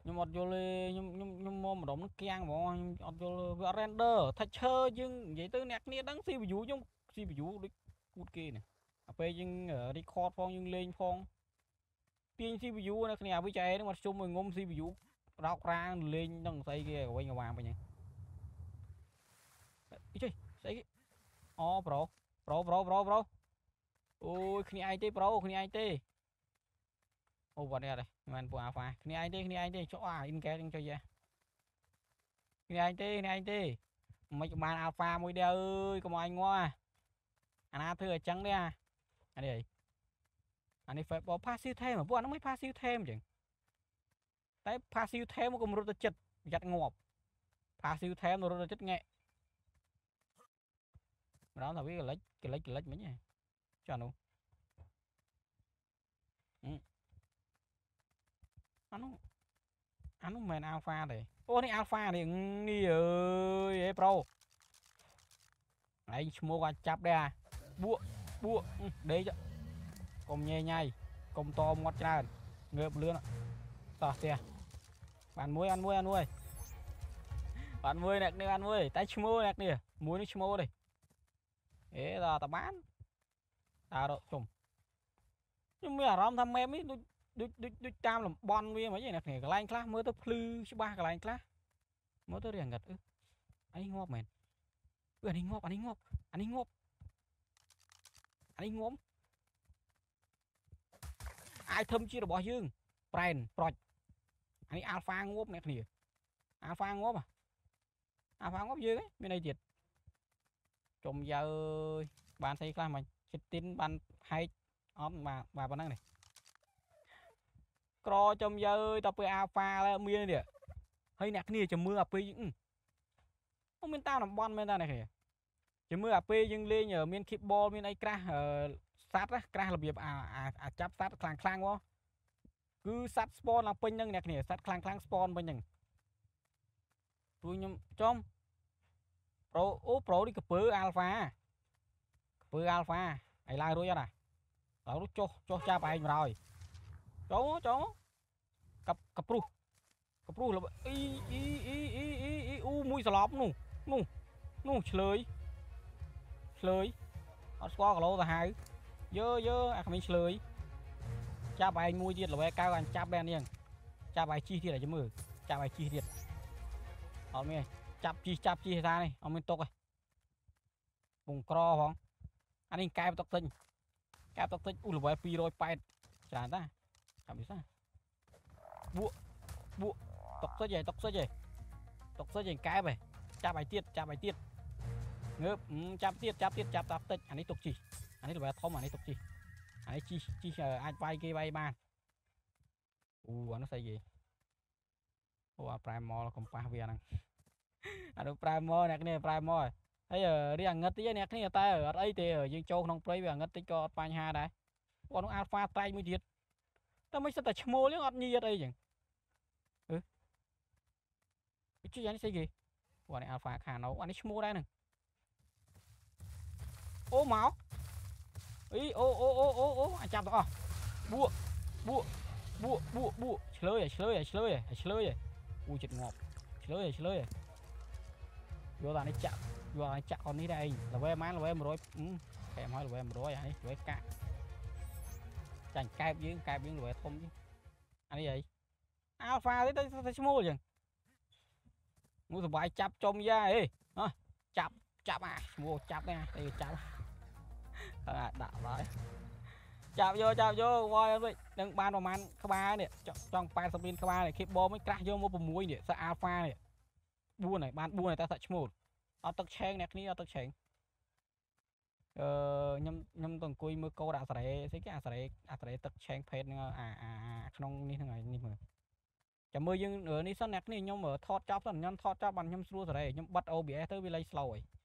ខ្ញុំអត់យល់ទេខ្ញុំខ្ញុំខ្ញុំមកម្ដុំនឹងគៀងហ្មងខ្ញុំអត់យល់វាអត់ render texture យើងនិយាយទៅអ្នកគ្នាដឹង CPU ខ្ញុំ CPU ដូចគូតគេណាអាពេលយើង record ផងយើងលេងផង ទាញ CPU នៅគ្នាអាវិចឯហ្នឹងមកជុំមួយងុំ CPU រោករាងលេងនឹងស្អីគេវិញក៏វាងវិញហ្នឹងអីជិះស្អីគេអូប្រូប្រូប្រូប្រូប្រូអូយគ្នាឯងទេប្រូគ្នាឯងទេអូវត្តនេះអត់ទេមិនពួកអាហ្វាគ្នាឯងទេគ្នាឯងទេចុះអាអ៊ីនកែនឹងចុះយ៉ាគ្នាឯងទេគ្នាឯងទេមិនក៏បានអាហ្វាមួយដែរអើយកុំឲ្យងាប់អាណាធ្វើអញ្ចឹងទេអាអានេះអី អានេះ Facebook passive time ពួកអានោះមិន passive time អញ្ចឹងតែ passive time មកកម្រុតទៅចិត្តប្រយ័ត្នងាប់ passive time រត់ទៅចិត្តងែម្ដងថាវាកលិចកលិចកលិចមិញហ៎ចុះនោះអានោះអានោះមិនមែន alpha ទេអូនេះ alpha នេះនេះអើយហេប្រូឯងឈ្មោះគាត់ចាប់ដែរបួកបួកដេក កុំញ៉ៃញ៉ៃកុំតមាត់ច្រើនងើបលឿនតោះផ្ទះបានមួយអានមួយអានមួយបានមួយអ្នកនេះបានមួយតែឈ្មោះអ្នកនេះមួយនេះឈ្មោះទេអេតើតបានដើររកជុំខ្ញុំមានអារម្មណ៍ថាមេមនេះដូចដូចដូចដូចតាមលំបន់វាមិនហីអ្នកគ្នាកន្លែងខ្លះមើលទៅភ្លឺច្បាស់កន្លែងខ្លះមើលទៅរៀងងឹតអឺអានេះងាប់មែនអឺអានេះងាប់អានេះងាប់អានេះងាប់អានេះងំអា យធឹមជារបស់យើងប្រែនប្រុចអានេះអាល់ហ្វាងប់អ្នកគ្នាអាល់ហ្វាងប់អាល់ហ្វាងប់យើងមានអីទៀតចុំយើបានស្អីខ្លះមិនចិត្តទីនបានហែកអត់បាទបាទប៉ុណ្ណឹងនេះក្រចំយើតទៅអាហ្វាឡើមាននេះហើយអ្នកគ្នាចាំមើលអាពេលអូមានតាមតំបន់មែនតាអ្នកគ្នាចាំមើលអាពេលយើងលេងមាន kickball មានអីក្រាស់ សត្វក្រាស់របៀបអាអាចាប់សត្វខ្លាំងខ្លាំងមកគឺសត្វស្ពនឡើងពេញហ្នឹងអ្នកគ្នាសត្វខ្លាំងខ្លាំងស្ពនពេញហ្នឹងព្រោះខ្ញុំចំប្រូអូប្រូនេះកពើអាល់ហ្វាកពើអាល់ហ្វាឥឡូវរួចអត់អារួចចុះចុះចាប់ឯងម្ដងចុះចុះកັບកព្រុសកព្រុសអ៊ីអ៊ីអ៊ីអ៊ីអ៊ីអ៊ីអ៊ូមួយសឡប់នោះនោះនោះឆ្លើយឆ្លើយអត់ស្គាល់គីឡូទៅហៅ យើយើអាក្មេងឆ្លើយចាប់ឯងមួយទៀតល្វែកៅអញចាប់បែរនេះចាប់ឯងជីទៀតឲ្យមើលចាប់ឯងជីទៀតអត់មានចាប់ជីចាប់ជីថានេះអត់មានទុកទេពងក្រផងអានេះកែបតុកទិញកែបតុកទិញអូល្វែ280ច្រើនតាចាំវាសាបួកបួកតុកសិចឯងតុកសិចឯងតុកសិចឯងកែបឯងចាប់ឲ្យទៀតចាប់ឲ្យទៀតងើបចាប់ទៀតចាប់ទៀតចាប់តាតិចអានេះទុកជី អានេះល្បែធំអានេះទុកជីអានេះជីជីអាចវាយគេវាយបានអូអានោះស្អីគេអូអាប្រែម៉លកំប៉ះវាហ្នឹងអានោះប្រែម៉លអ្នកគ្នាប្រែម៉លហើយរៀងអាងឹតតិចអ្នកគ្នាតែអត់អីទេយើងចូលក្នុងព្រៃវាអាងឹតតិចក៏អត់បញ្ហាដែរគាត់នោះអាល់ហ្វាត្រែកមួយទៀតតែមិនសិតតែឈ្មោលយើងអត់ញៀតអីចឹងអឺជួយយ៉ាងនេះស្អីគេគាត់នេះ Alpha Cano អានេះឈ្មោះដែរហ្នឹងអូមក អីអូអូអូអូអូអាចចាប់ទៅអស់បួកបួកបួកបួកបួកឆ្លើយឆ្លើយឆ្លើយឆ្លើយអូចិត្តងាប់ឆ្លើយឆ្លើយយកតានេះចាក់យកអានេះចាក់អននេះដែរអីល្វែម៉ានល្វែ100កែមហើយល្វែ100អានេះល្វែកាក់ចាញ់កែបយើងកែបយើងល្វែធំជាងអានេះអីអាល់ហ្វាទេទៅឈ្មោះចឹងមួយសុបាយចាប់ចំយ៉ាអេអោះចាប់ចាប់អាឈ្មោះចាប់ទេទៅចាប់ ដាក់ហើយចាប់យកចាប់យកវាយវិញនឹងបានប្រហែលក្បាលនេះចង់80រៀលក្បាលនេះគេបមិនក្រាស់យកមក6នេះសាអាល់ហ្វានេះ4ហើយបាន4ហើយតែសាក់ឈ្មោះអត់ទឹកឆេងអ្នកគ្នាអត់ទឹកឆេងអឺខ្ញុំខ្ញុំទៅអង្គុយមើលកោតអាស្រែស្អីគេអាស្រែអាស្រែទឹកឆេងភេទហ្នឹងអាអាក្នុងនេះហ្នឹងហើយនេះមើលចាំមើលយើងនេះសិនអ្នកគ្នាខ្ញុំថតចប់សិនខ្ញុំថតចប់បានខ្ញុំស្រួលស្រែខ្ញុំបិទ OBS ទៅវាលេង slow ហើយដល់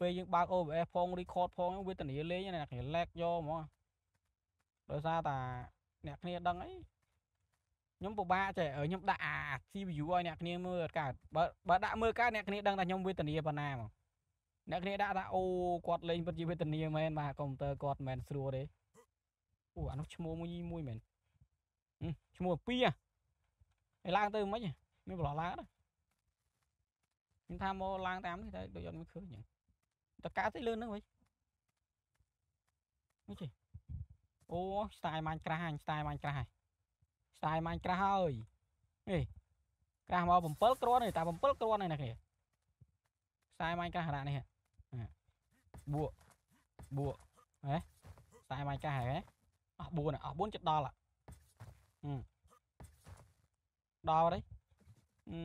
ពេលយើងបើក OBS ផង record ផងវេទនាលេងអ្នកគ្នា lag យកហ្មងដោយសារតាអ្នកគ្នាដឹងអីខ្ញុំពិបាកចេះខ្ញុំដាក់អា CPU ឲ្យអ្នកគ្នាមើលអត់កើតបើបើដាក់មើលកើតអ្នកគ្នាដឹងថាខ្ញុំវេទនាប៉ុណ្ណាហ្មងអ្នកគ្នាដាក់ថាអូគាត់លេងពិតជាវេទនាមែនបាទកុំព្យូទ័រគាត់មិនស្រួលទេអូអានោះឈ្មោះមួយមួយមែនឈ្មោះពីរឯឡើងទៅមិនមានប្រឡោះឡើងណាខ្ញុំថាមកឡើងតាមនេះតែដូចអត់មានឃើញអញ្ចឹង តើកើតទៅលឿនហ្នឹងវិញនេះជិអូស្ទាយម៉ាញ់ក្រាស់ហើយស្ទាយម៉ាញ់ក្រាស់ហើយស្ទាយម៉ាញ់ក្រាស់ហើយនេះក្រាស់មក7គ្រាន់ទេតែ7គ្រាន់ទេណាគ្នាស្ទាយម៉ាញ់ក្រាស់រ៉ានេះបួកបួកហ៎ស្ទាយម៉ាញ់ក្រាស់ហើយអស់4អស់4ចិត្តដល់ហឹមដល់ហើយអឺ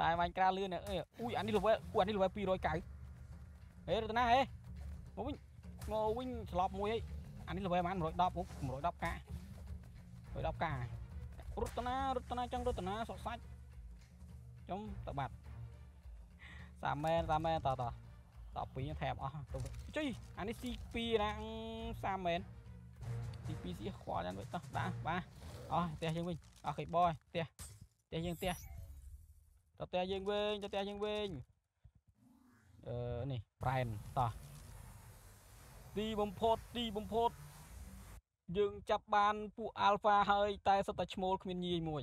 ស្ទាយម៉ាញ់ក្រាស់លឿនអើយអូយអានេះលេវអូអានេះលេវ290ហេរតណាហេមកវិញមកវិញស្លប់មួយហើយអានេះល្បីប្រហែល110មុខ110កា110ការតនារតនាចឹងរតនាសុកសាច់ចំតបាត់សាមែនសាមែនតត12ថែមអស់ទៅជុយអានេះ C2 ណាសាមែន C2 ស៊ីខ្វល់យ៉ាងវិញតោះដាក់បាទអស់ផ្ទះយើងវិញអស់គេបយផ្ទះផ្ទះយើងផ្ទះ ទៅផ្ទះយើងវិញទៅផ្ទះយើងវិញអឺនេះប្រែនតោះទីបំផុតទីបំផុតយើងចាប់បានពួកអាល់ហ្វាហើយ តែសុទ្ធតែឈ្មោលគ្មានញីមួយ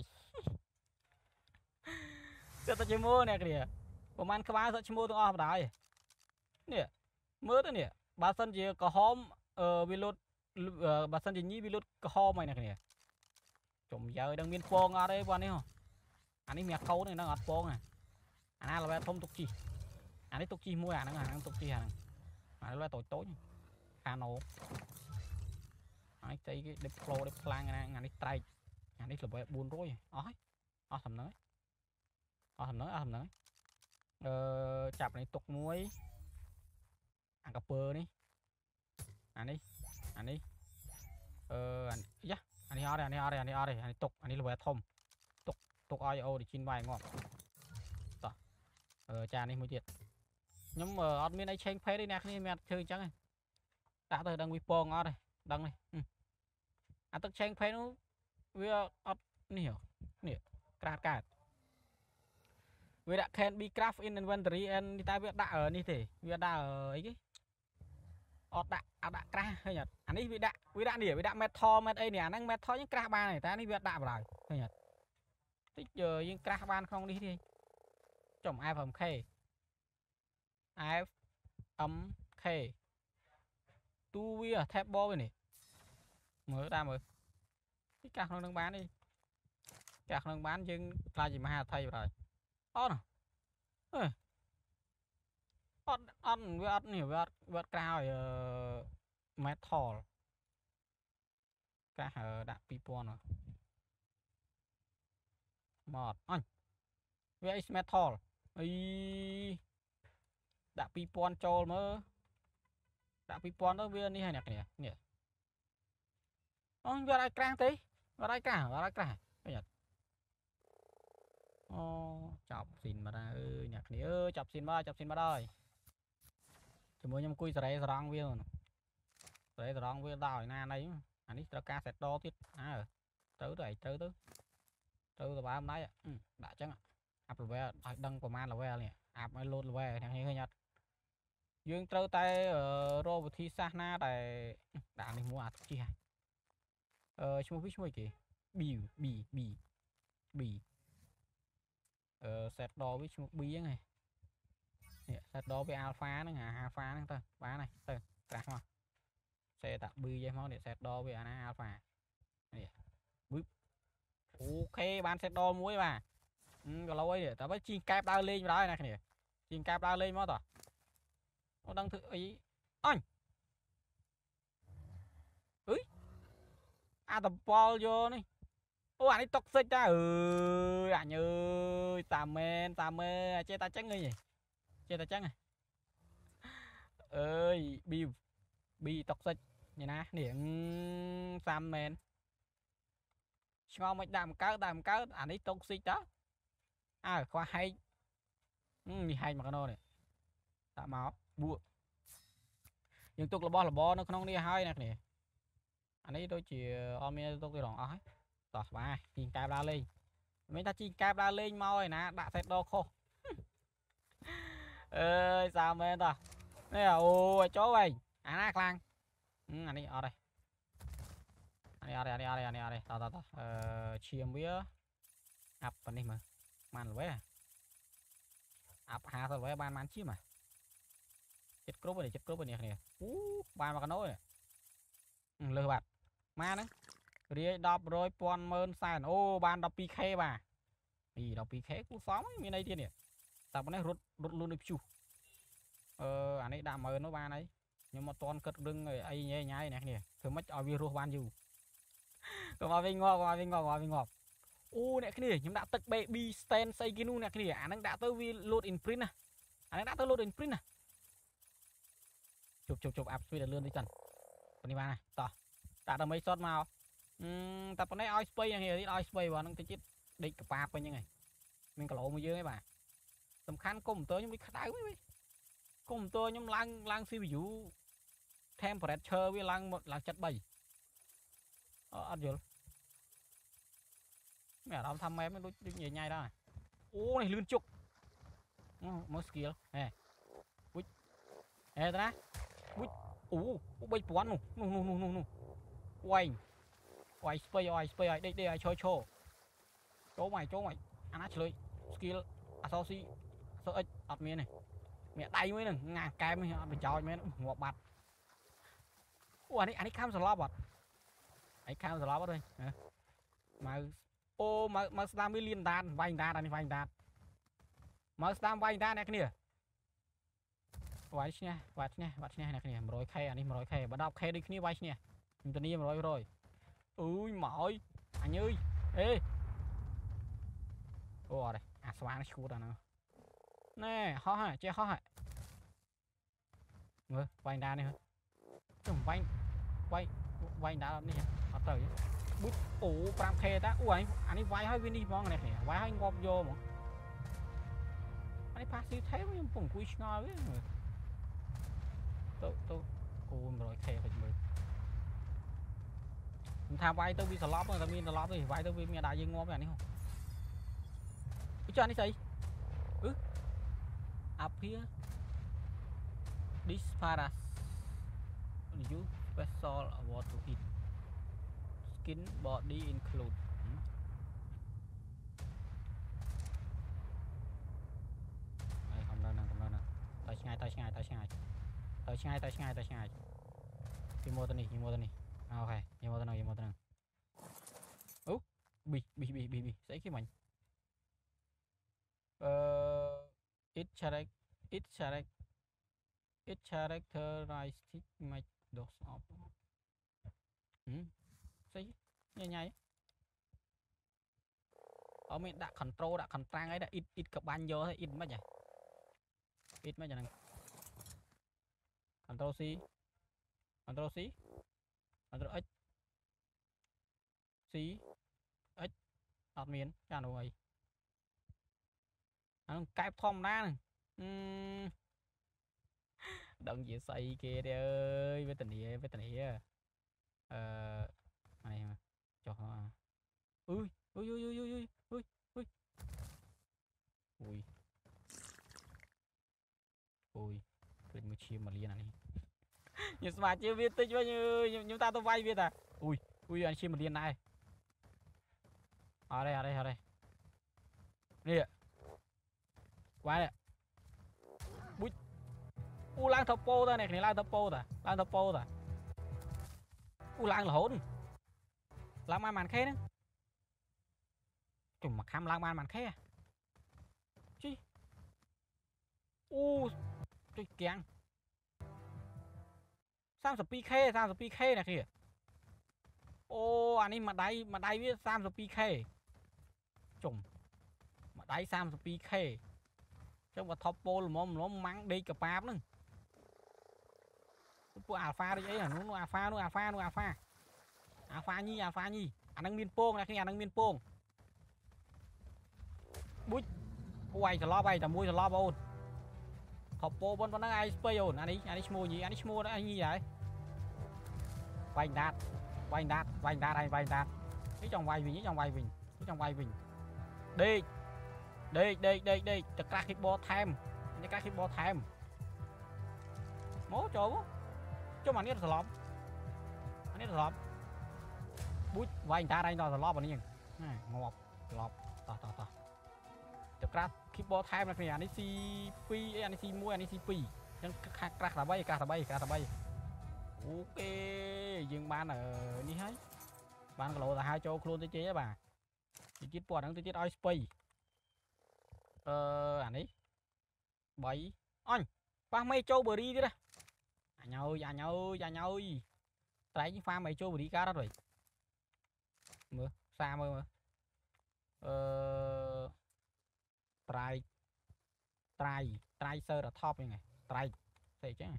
សុទ្ធតែឈ្មោលអ្នកគ្នាប្រហែលក្បាលសុទ្ធឈ្មោលទាំងអស់បណ្ដោយនេះមើលទៅនេះបើសិនជាក្រហមអឺវាលុតបើសិនជាញីវាលុតក្រហមហើយអ្នកគ្នាចំយើដឹងមានពងអត់ទេបងនេះ អានេះមានកូនហ្នឹងអត់ពងអាណាល្បែធំទុកជីអានេះទុកជីមួយអាហ្នឹងអាហ្នឹងទុកជីអាហ្នឹងអានេះល្បែតូចតូចខាណូហើយចៃគេដេបក្លូដេបខ្លាំងណាអានេះត្រែកអានេះល្បី400អស់ហើយអស់សំណើអស់សំណើអស់សំណើអឺចាប់នេះទុកមួយអាកពើនេះអានេះអានេះអឺយ៉ាអានេះអត់ទេអានេះអត់ទេអានេះអត់ទេអានេះទុកអានេះល្បីធំ ទុកទុកឲ្យអូឌីជីនវាយងាប់តោះអឺចានេះមួយទៀតខ្ញុំអត់មានអីឆេងផេទេអ្នកគ្នាមានអត់ធ្វើអញ្ចឹងទេដាក់ទៅដឹងវិពងអត់ទេដឹងនេះអាទឹកឆេងផេនោះវាអត់នេះនេះក្រាតកើតវាដាក់ can be craft in inventory and តែវាដាក់នេះទេវាដាក់អីគេអត់ដាក់អត់ដាក់ក្រាស់ឃើញអត់អានេះវាដាក់វាដាក់នេះវាដាក់ metal មែនអីនេះអាហ្នឹង metal យើងក្រាស់បានតែនេះវាដាក់បឡើយឃើញអត់ តិចយើងក្រាស់បានក្នុងនេះទេចំ FMK FMK ទូវា tab ball វានេះមើលតាមមើលនេះកាសក្នុងនឹងបាននេះកាសក្នុងបានយើងខ្លាចជាមហាថៃបហើយអត់អឺអត់អត់វាអត់នេះវាអត់វាអត់ក្រោយអឺ metal កាសដាក់2000 មកអញវា is metal អីដាក់2000ចូលមើលដាក់2000ទៅវានេះហើយអ្នកគ្នានេះអូវាអត់ក្រាស់ទេវាអត់ក្រាស់វាអត់ក្រាស់ឃើញអត់អូចាប់ស៊ីនមកដែរអើយអ្នកគ្នាអើយចាប់ស៊ីនមកចាប់ស៊ីនមកដែរជាមួយខ្ញុំអង្គុយសរេសរងវាសរេសរងវាដល់ឲ្យណាណៃអានេះត្រូវការសេតដទៀតអើទៅទៅឯងទៅទៅ ទៅទៅបើមិនដែរដាក់ចឹងអាប់ level ឲ្យដឹងប្រហែល level នេះអាប់ឲ្យ load level អ្នកគ្នាឃើញអត់យើងត្រូវតែអឺរកវិធីសាស្ត្រណាដែលដាក់នេះមួយអាទុកជីហ่ะអឺឈ្មោះវាឈ្មោះអីគេ B B B B អឺ set door វាឈ្មោះ B ហ្នឹងឯងនេះ set door វា alpha ហ្នឹងអា alpha ហ្នឹងទៅបានហើយទៅក្រាស់មកសេតា B ចេះមកនេះ set door វាអាណា alpha នេះវឹប អូខេបាន set door មួយបាទគីឡូអីនេះតែបើជីងកែបដើរលេងបណ្ដោយណាគ្នាជីងកែបដើរលេងមកតោះអត់ដឹងធ្វើអីអញអុយអាតបលយកនេះអូអានេះតុកសិចតាអើយអញអើយតាមែនតាមែនចេះតាចឹងអីចេះតាចឹងអើយប៊ីប៊ីតុកសិចនេះណានេះសាំមែន ឆ្ងល់មិនដាក់មកកើតដាក់មកកើតអានេះតុកសិចតើអើខ្វះហែកនេះហែកមកកណោនេះដាក់មកបួកយើងទុករបស់របរនៅក្នុងនេះហើយណាគ្នាអានេះដូចជាអត់មានទុកទេរងអស់ហើយតោះស្បាយជីងកែបដើរលេងមិនថាជីងកែបដើរលេងមកឯណាដាក់សេតដខុសអើយសាមែនតោះនេះអូយចូលវិញអាណាខ្លាំងអានេះអត់ទេអា នេះអត់ទេអានេះអត់ទេអានេះអត់ទេតោះតោះអឺឈាមវាអាប់ប៉ុនេះមើលបានល្វេអាប់50ល្វេបានបានឈាមហ៎ចិត្តគ្រប់នេះចិត្តគ្រប់នេះគ្នាអូបានមកកណូនេះលើសបាត់ម៉ាហ្នឹងរាយ10 100ពាន់ម៉ឺនសែនអូបាន 12k បាទពី 12k គូសមមានអីទៀតនេះតែប៉ុណ្ណេះរត់រត់លូនដូចព្យុះអឺអានេះដាក់ម៉ឺននោះបានហើយខ្ញុំអត់តន់គិតរឿងអីញ៉ៃញ៉ៃអ្នកនេះធ្វើម៉េចឲ្យវារស់បានយូរ កុំឲ្យវាងាប់កុំឲ្យវាងាប់កុំឲ្យវាងាប់អូអ្នកគ្នាខ្ញុំដាក់ទឹក baby stand ស្អីគេនោះអ្នកគ្នាអាហ្នឹងដាក់ទៅវា load in print ណាអាហ្នឹងដាក់ទៅ load in print ណាជប់ជប់ជប់អាប់ស្វីដល់លឿនតិចសិននេះបានហើយតោះដាក់ដើម្បីសតមកអឺតែប៉ុណ្ណេះឲ្យស្ពៃយ៉ាងនេះឲ្យស្ពៃបងហ្នឹងតិចទៀតដេកកប៉ាពេញហ្នឹងឯងមានកឡោមួយយើងឯងបាទសំខាន់កុំព្យូទ័រខ្ញុំវាក្តៅវិញកុំព្យូទ័រខ្ញុំឡើងឡើង CPU temperature វាឡើងឡើង73 អត់យល់មានអារម្មណ៍ថាម៉ែមិនដូចដូចញ៉ៃញ៉ៃដែរអូនេះលឿនជុកមក skill ហេវិចហេតាណាវិចអូ3000នោះនោះនោះនោះនោះវែងវាយស្ពៃឲ្យស្ពៃឲ្យដេកដេកឲ្យឈរឈរចូលមកចូលមកអាណាឆ្លើយ skill អសស៊ីអសអិចអត់មានទេមានដៃមួយហ្នឹងងាកែមអត់ប្រយោជន៍មែនងាប់បាត់អូអានេះអានេះខាំសឡប់អត់ អានេះខាំសឡប់អត់ទេម៉ៅអូម៉ៅម៉ៅស្ដាមវាលៀនដានវាយដានអានេះវាយដានម៉ៅស្ដាមវាយដានអ្នកគ្នាវាយឈ្នះវាយឈ្នះវាយឈ្នះអ្នកគ្នា 100k អានេះ 100k បើ 10k ដូចគ្នាវាយឈ្នះខ្ញុំធានា100%អើយមកអើយអញអើយអេអូអត់ទេអាស្វាងឈួតអាហ្នឹងណែហោះហ่ะចេះហោះហ่ะមើលវាយដានេះចុះវាយវាយវាយដានេះអត់ ទៅបុចអូ 5k តាអូអានេះអានេះវាយឲ្យវានេះហ្មងនេះវាយឲ្យងាប់យកហ្មងអានេះ passive tail ខ្ញុំពងអង្គុយឆ្ងល់វាមើលទៅទៅអូ 100k ពេចមើលខ្ញុំថាវាយទៅវាស្លាប់តែមានស្លាប់ទេវាយទៅវាមានដាក់យើងងាប់អានេះចុះអានេះស្អីអឺ up here this paras you special award to eat skin body include ហើយកំដៅហ្នឹងកំដៅហ្នឹងទៅឆ្ងាយទៅឆ្ងាយទៅឆ្ងាយទៅឆ្ងាយទៅឆ្ងាយទៅឆ្ងាយពីមកទៅនេះពីមកទៅនេះអូខេយកមកទៅនឹងយកមកទៅនឹងអូប៊ីប៊ីប៊ីប៊ីប៊ីស្អីគេមិញអឺ it character it character it characteristic make those of ហឹម ស្អីញ៉ៃញ៉ៃអត់មានដាក់ control ដាក់ contract អីដាក់ it it ក៏បាញ់យកទៅ it មិនហ៎ it មិនហ្នឹង control C control C control X C X អត់មានចានោះអីអានោះកែបធម្មតាហ្នឹងអឺដឹងជាស្អីគេទេអើយវេទនាវេទនាអឺ អានេះចុះអើយអុយអុយអុយអុយអុយអុយអុយអុយអុយឃើញមួយឈាមមួយលានអានេះខ្ញុំស្វាជើវាតិចវិញអើយខ្ញុំខ្ញុំតាមទៅវាយវាតាអ៊ុយអ៊ុយអានេះឈាមមួយលាន ឡើងទៅពោតានេះគ្នាឡើងទៅពោតាឡើងទៅពោតាអ៊ូឡើងរហូតឡើងបានប៉ុន្មានខេហ្នឹងជុំមកខំឡើងបានប៉ុន្មានខេហ៎ជីអូចុចគាំង 32k 32k ណាគ្នាអូអានេះមួយដៃមួយដៃវា 32k ចុំមួយដៃ 32k ចឹងបើថប់ពោលល្មមល្មមម៉ាំងដេកកប៉ាបហ្នឹងពួកអាល់ហ្វាដូចអីអានោះអាល់ហ្វានោះអាល់ហ្វានោះអាល់ហ្វា អាល់ហ្វាញីអាល់ហ្វាញីអាហ្នឹងមានពងណាគ្នាអាហ្នឹងមានពងបុចអូឯងត្រឡប់ឯងតែមួយត្រឡប់អូនថប់ពោប៉ុណ្ណឹងឯងស្ពៃអូនអានេះអានេះឈ្មោះញីអានេះឈ្មោះអាញីហើយវាយដាតវាយដាតវាយដាតឯងវាយដាតនេះចង់វាយវិញនេះចង់វាយវិញនេះចង់វាយវិញដេកដេកដេកដេកដេកតក្រាស់គីបបថែមនេះក្រាស់គីបបថែមមកចូលមកចុះអានេះត្រឡប់អានេះត្រឡប់ បុចវាយដាតឯងដល់ត្រឡប់អានេះណាងាប់ត្រឡប់តោះតោះតោះតក្រាស់គីបបថែមណាគ្នាអានេះ C2 អីអានេះ C1 អានេះ C2 អញ្ចឹងក្រាស់ក្រាស់13ក្រាស់13ក្រាស់13អូខេយើងបាននេះហើយបានគីឡូទៅហើយចូលខ្លួនទៅជិះហើយបាទទៅទៀតពណ៌ហ្នឹងទៅទៀតឲ្យស្ពៃអឺអានេះ3អញប៉ះមេចូលបេរីទៀតណាអញអើយអញអើយអញអើយត្រែងហ្វាមេចូលបេរីកើតអត់វិញ មើលសាមើលមើលអឺត្រៃត្រៃត្រៃសើរថប់ហ្នឹងឯងត្រៃស្អីចឹង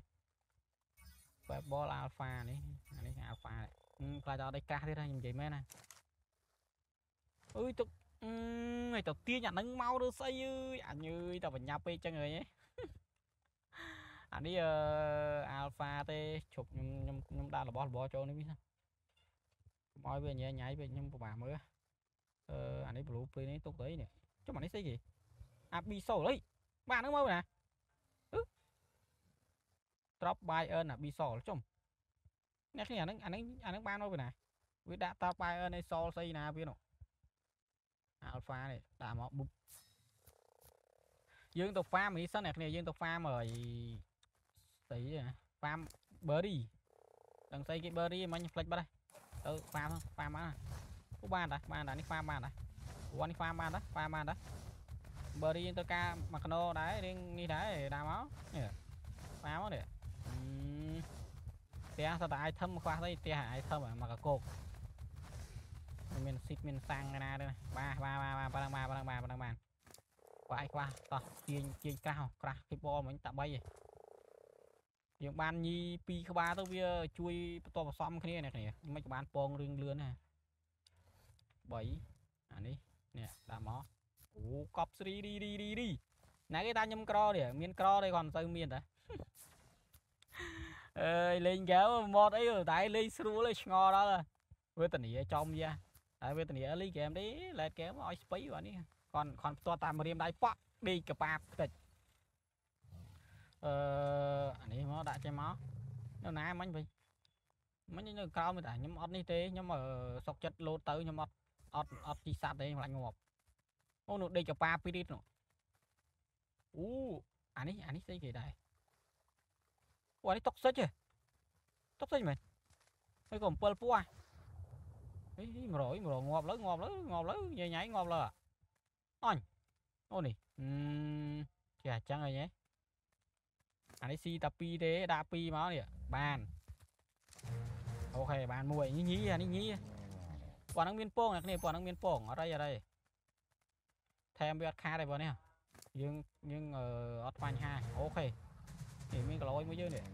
Web ball alpha នេះអានេះ alpha ខ្លាចដល់ដេកក្រាស់ទៀតហើយខ្ញុំនិយាយមែនណាអើយទុកអឺឲ្យទៅទាញអានឹងមកឬស្អីអើយអញអើយតែបញ្ញាប់ពេកចឹងហើយអានេះអឺ alpha ទេជប់ខ្ញុំខ្ញុំខ្ញុំដាក់របស់របរចូលនេះវិញណាកុំ ឲ្យវាញ៉ៃញ៉ៃពេកខ្ញុំពិបាកមើលអឺអានេះ blue print នេះទុកទៅអីនេះចុះអានេះស្អីគេអា B soul អីបាទហ្នឹងមកណា drop buy earn អា bisol ចុំអ្នកគ្នាអាហ្នឹងអាហ្នឹងអាហ្នឹងបានមកពីណាវាដាក់ drop buy earn ឯ sol ស្អីណាវានោះ alpha នេះដាក់មកបុបយើងទៅ farm នេះសិនអ្នកគ្នាយើងទៅ farm ហើយស្អី farm berry ដឹងស្អីគេ berry មិញផ្លេចបាត់ហើយ ទៅ farm farm បានអូបានដែរបានដែរនេះ farm បានដែរព្រោះនេះ farm បានដែរ farm បានដែរ berry យើងត្រូវការមួយកណោដែររៀងនេះដែរដាក់មកនេះ farm មកនេះផ្ទះសត្វ item ខ្វះទៅផ្ទះ item មកកកោកមានស៊ីតមានសាំងណាទេបាទបាទបាទប៉ណ្ណឹងបាទប៉ណ្ណឹងបាទប៉ណ្ណឹងបាទខ្វះអីខ្វះតោះទាញទាញក្រាស់ក្រាស់គីបលមិញតា3ឯង យើងបានញី2ក្បាលទៅវាជួយបន្ទាប់បន្សំគ្នាអ្នកគ្នាមិនក៏បានពងរឿងលឿនណា3អានេះនេះដាក់មកអូកប់ស្រីរីរីរីរីណាគេថាខ្ញុំក្រនេះមានក្រទេគាត់មិនសូវមានតាអើយលេងហ្គេមម៉ត់អីតែលេងស្រួលឯងឆ្ងល់ដល់វេទនីចំយ៉ាហើយវេទនីលេងហ្គេមនេះឡែតហ្គេមឲ្យស្ពៃបាទនេះគាត់គាត់ផ្ទាត់តាមរៀមដៃប៉ក់ដេកកប៉ាបតិច អឺអានេះមកដាក់ចេញមកនៅណាមិញវិញមិញនៅក្រោមតែខ្ញុំអត់នេះទេខ្ញុំសុកចិត្តលោតទៅខ្ញុំអត់អត់អត់ទីសัตว์ទេខ្លាញ់ងាប់អូនោះដេកកប៉ាពីរទៀតនោះអូអានេះអានេះស្អីគេដែរអូនេះតុកសិចហ៎តុកសិចមែនហើយក៏7ពោះហី100 100ងាប់លើងាប់លើងាប់លើញ៉ៃញ៉ៃងាប់លើអញអូនេះអឺចេះអញ្ចឹងហើយហ៎ អានេះស៊ីតែ2ទេដាក់2មកនេះបានអូខេបានមួយញីញីអានេះញីប៉ុណ្ណឹងមានពងអ្នកនេះប៉ុណ្ណឹងមានពងអត់អីអត់អីថែមវាអត់ខាតទេបងនេះយើងយើងអត់បញ្ហាអូខេនេះមានកន្លោយមួយយើងនេះ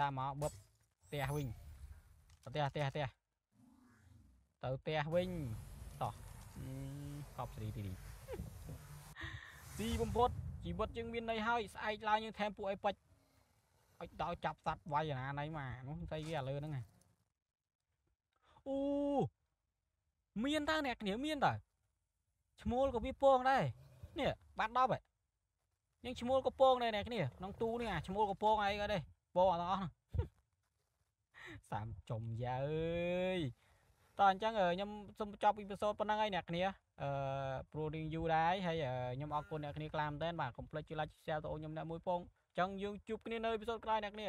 ដាក់មកបឹបផ្ទះវិញផ្ទះផ្ទះផ្ទះទៅផ្ទះវិញតោះកប់សេរីទីនេះទីបំផុត ជីវិតយើងមានន័យហើយស្អែកឡើងយើងថែមពួកអីបាច់ឲ្យដល់ចាប់សัตว์វាយអាណាណៃមកនោះស្អីគេឥឡូវហ្នឹងអូមានតើអ្នកគ្នាមានតើឈ្មោលក៏វាពងដែរនេះបាន10ហ៎យើងឈ្មោលកំពងដែរអ្នកគ្នាក្នុងទូនេះអាឈ្មោលកំពងអីក៏ដែរពងអត់អស់សាមចំយ៉ាអើយ តោះអញ្ចឹងខ្ញុំសូមបញ្ចប់វីដេអូប៉ុណ្ណឹងហើយអ្នកគ្នាអឺព្រោះរៀងយូរដែរហើយខ្ញុំអរគុណអ្នកគ្នាខ្លាំងមែនតើបាទកុំភ្លេចជួយ like share ទៅអូនខ្ញុំអ្នកមួយផងអញ្ចឹងយើងជួបគ្នានៅវីដេអូក្រោយអ្នកគ្នា